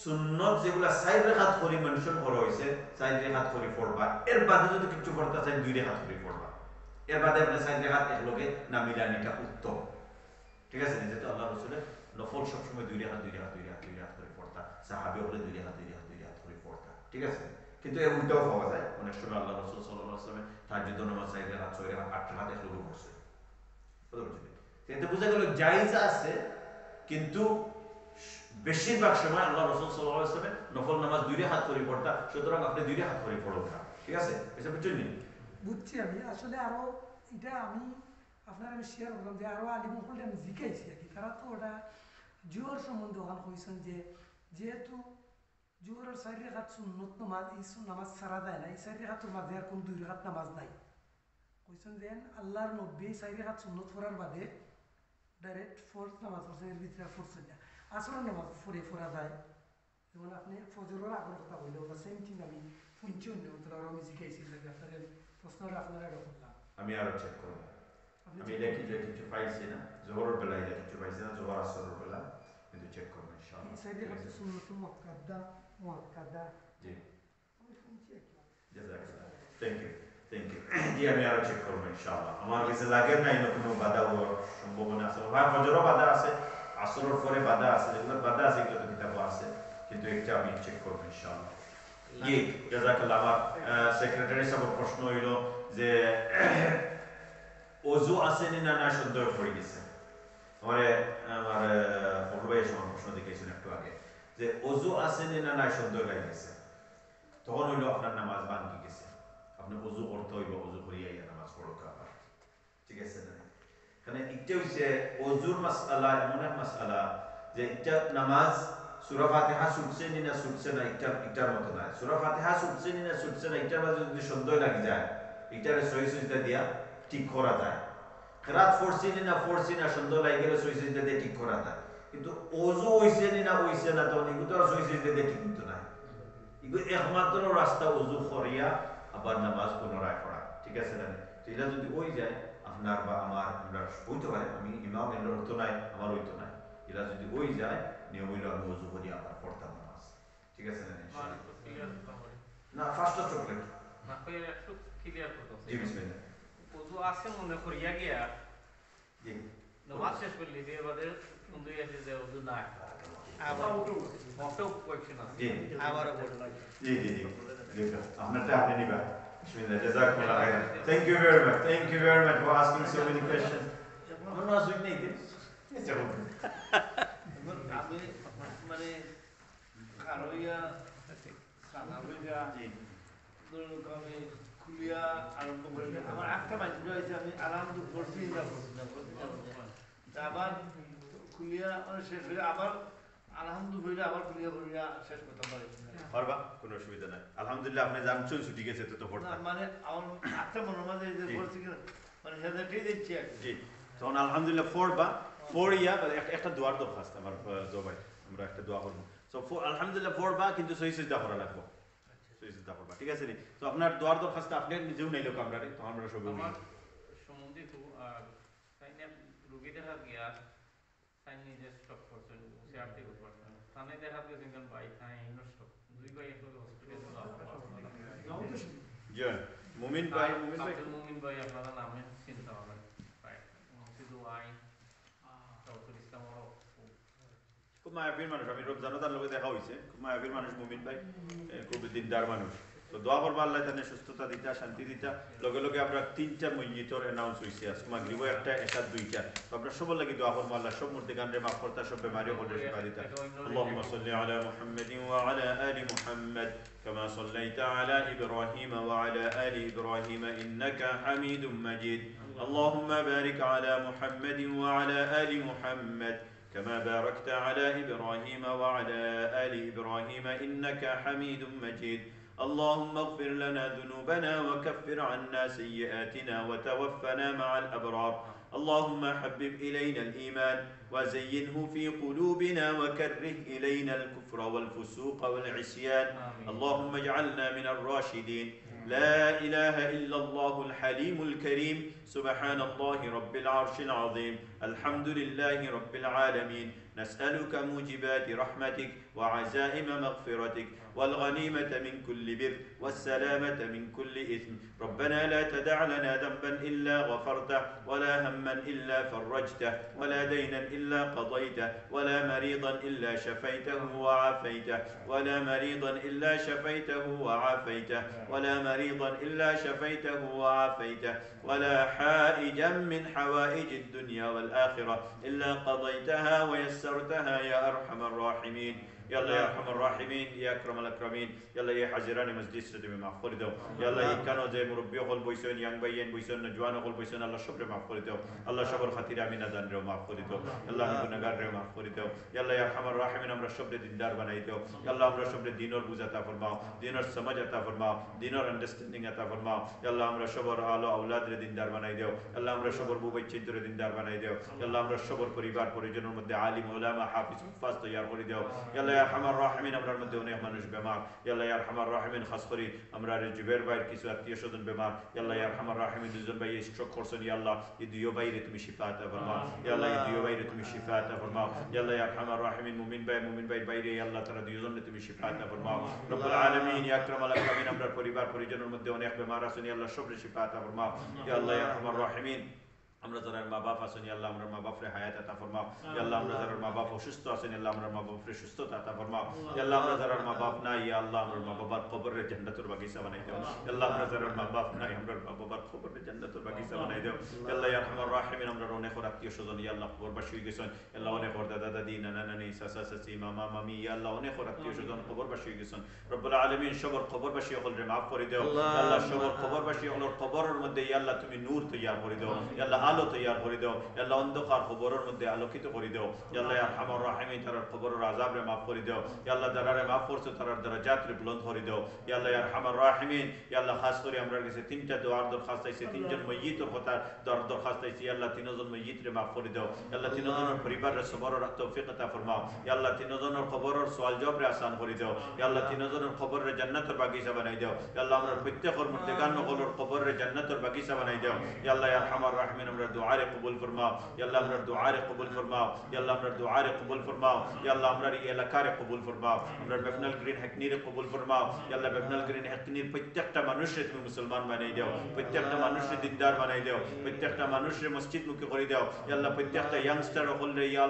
সুন্নত যেগুলা চাই রেখাত করি মেনশন করা হয়েছে চাই রেখাত করি পড়বা। এর বাদে যদি কিছু করতে চাই দুই রেখাত করি পড়বা। এর বাদে আপনি চাই রেখাত একলগে না মিলানিটা উত্তম। ঠিক আছে যেহেতু আল্লাহ রসুলের নফল সবসময় দুই রেখাত দুই রেখাত দুই রেখাত দুই রেখাত করে পড়তা। সাহাবি হলে দুই রেখাত দুই রেখাত দুই রেখাত করে পড়তা। ঠিক আছে কিন্তু এর উল্টাও পাওয়া যায়। অনেক সময় আল্লাহ রসুল সাল্লাহ আসলামে তার যুদ্ধ নামাজ চাই রেখাত, ছয় রেখাত, আট রেখাত একলগে পড়ছে। বুঝতে এতে বোঝা গেল, জায়জ আছে কিন্তু বেশিরভাগ সময় আল্লাহ রসুল সাল্লাহ আসলামে নফল নামাজ দুই হাত করে পড়তা, সুতরাং আপনি দুই হাত করে পড়ো না। ঠিক আছে? এসব বুঝছেন? বুঝছি আমি। আসলে আরও এটা আমি আপনার আমি শেয়ার করলাম যে আরও আলিম হলে আমি জিজ্ঞাসি আর কি। তারা তো ওটা জোহর সম্বন্ধে কইছেন যে যেহেতু জোহরের চারি রেখাত সুন্নত নামাজ, এই নামাজ ছাড়া যায় না। এই চারি রেখাতের মাঝে আর কোন দুই রেখাত নামাজ নাই। কইছেন যে আল্লাহর নব্বই চারি রেখাত সুন্নত পড়ার বাদে ডাইরেক্ট ফোর্থ নামাজ পড়ছেন এর ভিতরে পড়ছেন না আসরের নামাজ পড়ে পড়া যায়। যেমন আপনি ফজরের আগের কথা বললে ওটা সেম থিং আমি শুনছি অন্য তারা আমি জিজ্ঞাসি যে আপনাদের প্রশ্নটা আপনারা এটা করলাম। আমি আরও চেক করব। আমি এটা করবেন। কিছু কিছু পাইছি না জোহরের বেলা এটা কিছু পাইছি না জোহর আসরের বেলা কিন্তু চেক করব ইনশাআল্লাহ। সাইডে হচ্ছে সুন্নত মুআক্কাদা মুআক্কাদা জি। আমি শুনছি আর কি। জাজাকাল্লাহ। থ্যাংক ইউ থ্যাংক ইউ জি আমি আরও চেক করব ইনশাআল্লাহ আমার কাছে লাগে না এরকম কোনো বাধা হওয়ার সম্ভাবনা আছে। হ্যাঁ ফজরও বাধা আছে আসরের পরে বাধা আছে যেগুলো বাধা আছে এগুলো তো কিতাবও আছে কিন্তু একটা আমি চেক করব ইনশাআল্লাহ জি জাজাকাল্লাহ আমার সেক্রেটারি সাহেব প্রশ্ন হইল যে অজু আছে নি না সন্দেহ পড়ে গেছে? আমার আমার ফখর ভাই সময় প্রশ্ন দেখেছেন একটু আগে যে অজু আছে নি না সন্দেহ লাগে গেছে? তখন হইল আপনার নামাজ ভাঙ্গি গেছে? আপনি অজু করতে হইব অজু করিয়া নামাজ পড়ো আবার ঠিক আছে না কারণ এটা হইছে অজুর মাসআলা এমন এক মাসআলা যে এটা নামাজ সূরা নি না না এটার মতো না সূরা নি না না এটার মাঝে যদি সন্দেহ লাগি যায় এটার সহি সুজদা দিয়া ঠিক করা যায় কেরাত ফোরছি নি না না সন্দেহ লাগি গেলে সহি সুজদা দিয়ে ঠিক করা যায় কিন্তু অজু হইছে নি না হইছে না তখন এগুলো তো আর সহি সুজদা দিয়ে ঠিক কিন্তু না এগুলো একমাত্র রাস্তা উজু করিয়া আবার নামাজ পুনরায় পড়া। ঠিক আছে না তো এটা যদি ওই যায় আপনার বা আমার আমরা হইতে পারে আমি ইমাম এর অর্থ নাই আমার হইতো নাই। এটা যদি ওই যায় নিয়ম হইল আমি উজু করি আবার পড়তাম নামাজ। ঠিক আছে না না ফার্স্ট চকলেট জি বিসমিল্লাহ। উজু আছে মনে করিয়া গিয়া। জি। নামাজ শেষ করলি যে বাদে বন্ধু আছে যে উজু নাই। আবার অটো কোয়েকশন আছে। জি। আবারও বললাম। জি জি জি। জি আপনারটা আপনি নিবা বিসমিল্লাহ জাযাকুমুল্লাহ খাইরান thank you very much thank you very much for asking so many questions আমার না সুইট নেই দিস চলো আমি মানে কারইয়া কানাবিয়া জি ধরুন আমি খুলিয়া আরম্ভ করি আমার একটা মাইন্ড হয়েছে আমি আরাম তো করছি না করছি না করছি না, করছি না। তা আবার খুলিয়া মানে শেষ হয়ে আবার আলহামদুলিল্লাহ আবার শেষ করতে পারি পারবা? কোনো অসুবিধা নাই। আলহামদুলিল্লাহ আপনি জানছেন ছুটি গেছে তো তো মানে আমার একটা মনের মাঝে যে জি। মানে সেটাই দিচ্ছি জি। তখন আলহামদুলিল্লাহ পড়বা। পড়িয়া একটা দোয়ার দরখাস্ত আমার জবাই। আমরা একটা দোয়া করব। তো আলহামদুলিল্লাহ পড়বা কিন্তু সহি সিদ্ধা করা লাগবো। সহি করবা ঠিক আছে নি? তো আপনার দোয়ার দরখাস্ত আপনি নিজেও নাইলো আমরা তো আমরা সবাই সম্বন্ধে তো রুগী দেখা গিয়া নিজে স্টপ করছে সিআর থেকে করছে থানে দেখা দিয়ে কিন্তু ভাই থাই ইনস্ট দুই ভাই একসাথে হসপিটালে মুমিন ভাই মুমিন ভাই। মুমিন ভাই আপনারা নামে চিন্তা হবে শুধু আই চৌধুরী ইসলামরও খুব মায়াবীর মানুষ আমি রোজ জানো তার লোকে দেখা হয়েছে। খুব মায়াবীর মানুষ মুমিন ভাই খুব দিনদার মানুষ। তো দোয়া করবো আল্লাহ তানে সুস্থতা দিতা শান্তি দিতা লগে লগে আমরা তিনটা মসজিদর অ্যানাউন্স হয়েছে আজকে মাগরিব একটা এটা দুইটা তো আমরা সবার লাগি দোয়া করবো আল্লাহ সব মূর্তি গানরে মাফ করতা সব বেমারি হলে শিফা দিতা اللهم صل على محمد وعلى آل محمد كما صليت على إبراهيم وعلى آل إبراهيم إنك حميد مجيد اللهم بارك على محمد وعلى آل محمد كما باركت على إبراهيم وعلى آل إبراهيم إنك حميد مجيد اللهم اغفر لنا ذنوبنا وكفر عنا سيئاتنا وتوفنا مع الأبرار. اللهم حبب إلينا الإيمان وزينه في قلوبنا وكره إلينا الكفر والفسوق والعصيان. اللهم اجعلنا من الراشدين. لا إله إلا الله الحليم الكريم. سبحان الله رب العرش العظيم. الحمد لله رب العالمين. نسألك موجبات رحمتك وعزائم مغفرتك. والغنيمة من كل بر والسلامة من كل إثم. ربنا لا تدع لنا ذنبا إلا غفرته ولا هما إلا فرجته ولا دينا إلا قضيته ولا مريضا إلا شفيته وعافيته ولا مريضا إلا شفيته وعافيته ولا مريضا إلا شفيته وعافيته ولا حائجا من حوائج الدنيا والآخرة إلا قضيتها ويسرتها يا أرحم الراحمين. يلا يا ارحم الراحمين يا اكرم الاكرمين يلا يا حجران مسجد ستم معفور دو يلا يا كانوا زي مربي قول بويسون يان بيين بويسون نجوان قول بويسون الله شبر معفور دو الله شبر خطير امين دان رو معفور دو الله من گناهگار رو معفور دو يلا يا ارحم الراحمين আমরা শব্দ দিনদার বানাই দাও আল্লাহ আমরা শব্দ দিনর বুঝ আতা ফরমাও দিনর সমঝ আতা ফরমাও দিনর আন্ডারস্ট্যান্ডিং আতা ফরমাও আল্লাহ আমরা সবর আলো আওলাদ রে দিনদার বানাই দাও আল্লাহ আমরা সবর বুবাই চিন্তুরে দিনদার বানাই দাও আল্লাহ আমরা সবর পরিবার পরিজনের মধ্যে আলিম ওলামা হাফিজ হুফাজ তৈয়ার করে দাও আল্লাহ ইয়া আমরার মধ্যে অনেক মানুষ বেমার। আল্লাহ ইয়া আরহামার রাহিমিন, খাস করে আমরা জুবের ভাইয়ের কিছু আত্মীয় স্বজন বেমার। আল্লাহ ইয়া আরহামার রাহিমিন দুজন ভাই স্ট্রোক করছেন ইয়া আল্লাহ, এই দুইও ভাইরে তুমি শিফা আতা ফরমাও ইয়া আল্লাহ, এই দুইও ভাইরে তুমি শিফা আতা ফরমাও ইয়া আল্লাহ ইয়া আরহামার রাহিমিন, মুমিন ভাই মুমিন ভাই বাইরে আল্লাহ, তারা দুইজনে তুমি শিফা আতা ফরমাও রব্বুল আলামিন ইয়া আল আকরামিন আমরার পরিবার পরিজনের মধ্যে অনেক বেমার আছেন আল্লাহ সবরে শিফা আতা ফরমাও ইয়া আল্লাহ রাহিমিন আমরা যারা মা বাপ আছেন আল্লাহ আমরা মা বাপরে হায়াত আতা ফরমাও। আল্লাহ আমরা যারা মা বাপ অসুস্থ আছেন আল্লাহ আমরা মা বাপরে সুস্থতা আতা ফরমাও। আল্লাহ। আমরা যারা মা বাপ নাই আল্লাহ আমরা মা বাবার কবরে জান্নাতুর বাগিচা বানাই দাও। আল্লাহ। আমরা যারা মা বাপ নাই আমরা মা বাবার কবরে জান্নাতুর বাগিচা বানাই দাও। আল্লাহ। ইয়া রহমান রাহিমিন আমরা অনেক আত্মীয় স্বজন ইয়া আল্লাহ কবরবাসী হয়ে গেছেন। আল্লাহ অনেক দাদা দাদি নানা নানি সাসা সাসি মামা মামি ইয়া আল্লাহ অনেক আত্মীয় স্বজন কবরবাসী হয়ে গেছেন। রব্বুল আলামিন সবর কবরবাসী হল রে মাফ করে দাও। আল্লাহ। সবর কবরবাসী হল কবরের মধ্যে ইয়া আল্লাহ তুমি নূর তৈয়ার করে দাও। আল্লাহ আলো তৈয়ার করে দাও আল্লাহ অন্ধকার খবরের মধ্যে আলোকিত করে দাও আল্লাহ আরহামার রাহিমিন তার খবরের আযাবরে মাফ করে দাও আল্লাহ যারারে মাফ করছ তার দরজাত রে বুলন্দ করে দাও আল্লাহ আরহামার রাহিমিন আল্লাহ খাস করে আমরা কাছে তিনটা দোয়ার দরখাস্ত আইছে তিনজন মইয়িতর কথা দর দরখাস্ত আইছে আল্লাহ তিনজন মইয়িত মাফ করে দাও আল্লাহ তিনজনের পরিবারের সবরের তৌফিক ফরমাও আল্লাহ তিনজনের খবরের সওয়াল জবাব রে আসান করে দাও আল্লাহ তিনজনের খবরের জান্নাতের বাগিচা বানাই দাও আল্লাহ আমরা প্রত্যেকের মধ্যে গান খবরের জান্নাতের বাগিচা বানাই দাও আল্লাহ আরহামার রাহিমিন আমরা দোয়া রে কবুল ফরমাও আল্লাহ আমরা দোয়া কবুল ফরমাও আল্লাহ আমরা দোয়া কবুল ফরমাও আল্লাহ আমরা এই এলাকারে কবুল ফরমাও আমরা বেবনাল গ্রিন হেকনি কবুল ফরমাও আল্লাহ বেবনাল গ্রিন হেকনির প্রত্যেকটা মানুষকে তুমি মুসলমান বানাই দাও প্রত্যেকটা মানুষকে দিনদার বানাই দাও প্রত্যেকটা মানুষের মসজিদ মুখী করে দাও আল্লাহ প্রত্যেকটা ইয়াংস্টার হল ইয়া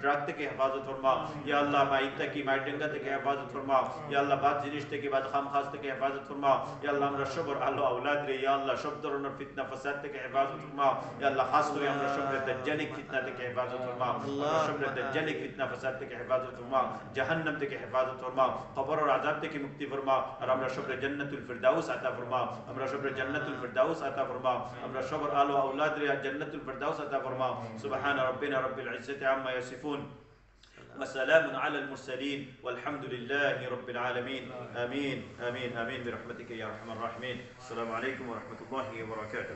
ড্রাগ থেকে হেফাজত ফরমাও ইয়া আল্লাহ মাইক থেকে মাইডেঙ্গা থেকে হেফাজত ফরমাও ইয়া বাদ জিনিস থেকে বাদ খাম খাস থেকে হেফাজত ফরমাও ইয়া আল্লাহ আমরা সবর আলো আওলাদ রে ইয়া সব ধরনের ফিতনা ফাসাদ থেকে হেফাজত ফরমাও ইয়া আল্লাহ খাস করে আমরা সবরে দাজ্জালিক ফিতনা থেকে হেফাজত ফরমাও আমরা সবরে দাজ্জালিক ফিতনা ফাসাদ থেকে হেফাজত ফরমাও জাহান্নাম থেকে হেফাজত ফরমাও কবরের আযাব থেকে মুক্তি ফরমাও আর আমরা সবরে জান্নাতুল ফিরদাউস আতা ফরমাও আমরা সবরে জান্নাতুল ফিরদাউস আতা ফরমাও আমরা সবর আলো আওলাদ রে জান্নাতুল ফিরদাউস আতা ফরমাও সুবহান রাব্বিনা রাব্বিল ইজ্জাতি আম্মা ইয়াসিফুন وسلام على المرسلين والحمد لله رب العالمين آمين آمين آمين برحمتك يا أرحم الراحمين السلام عليكم ورحمة الله وبركاته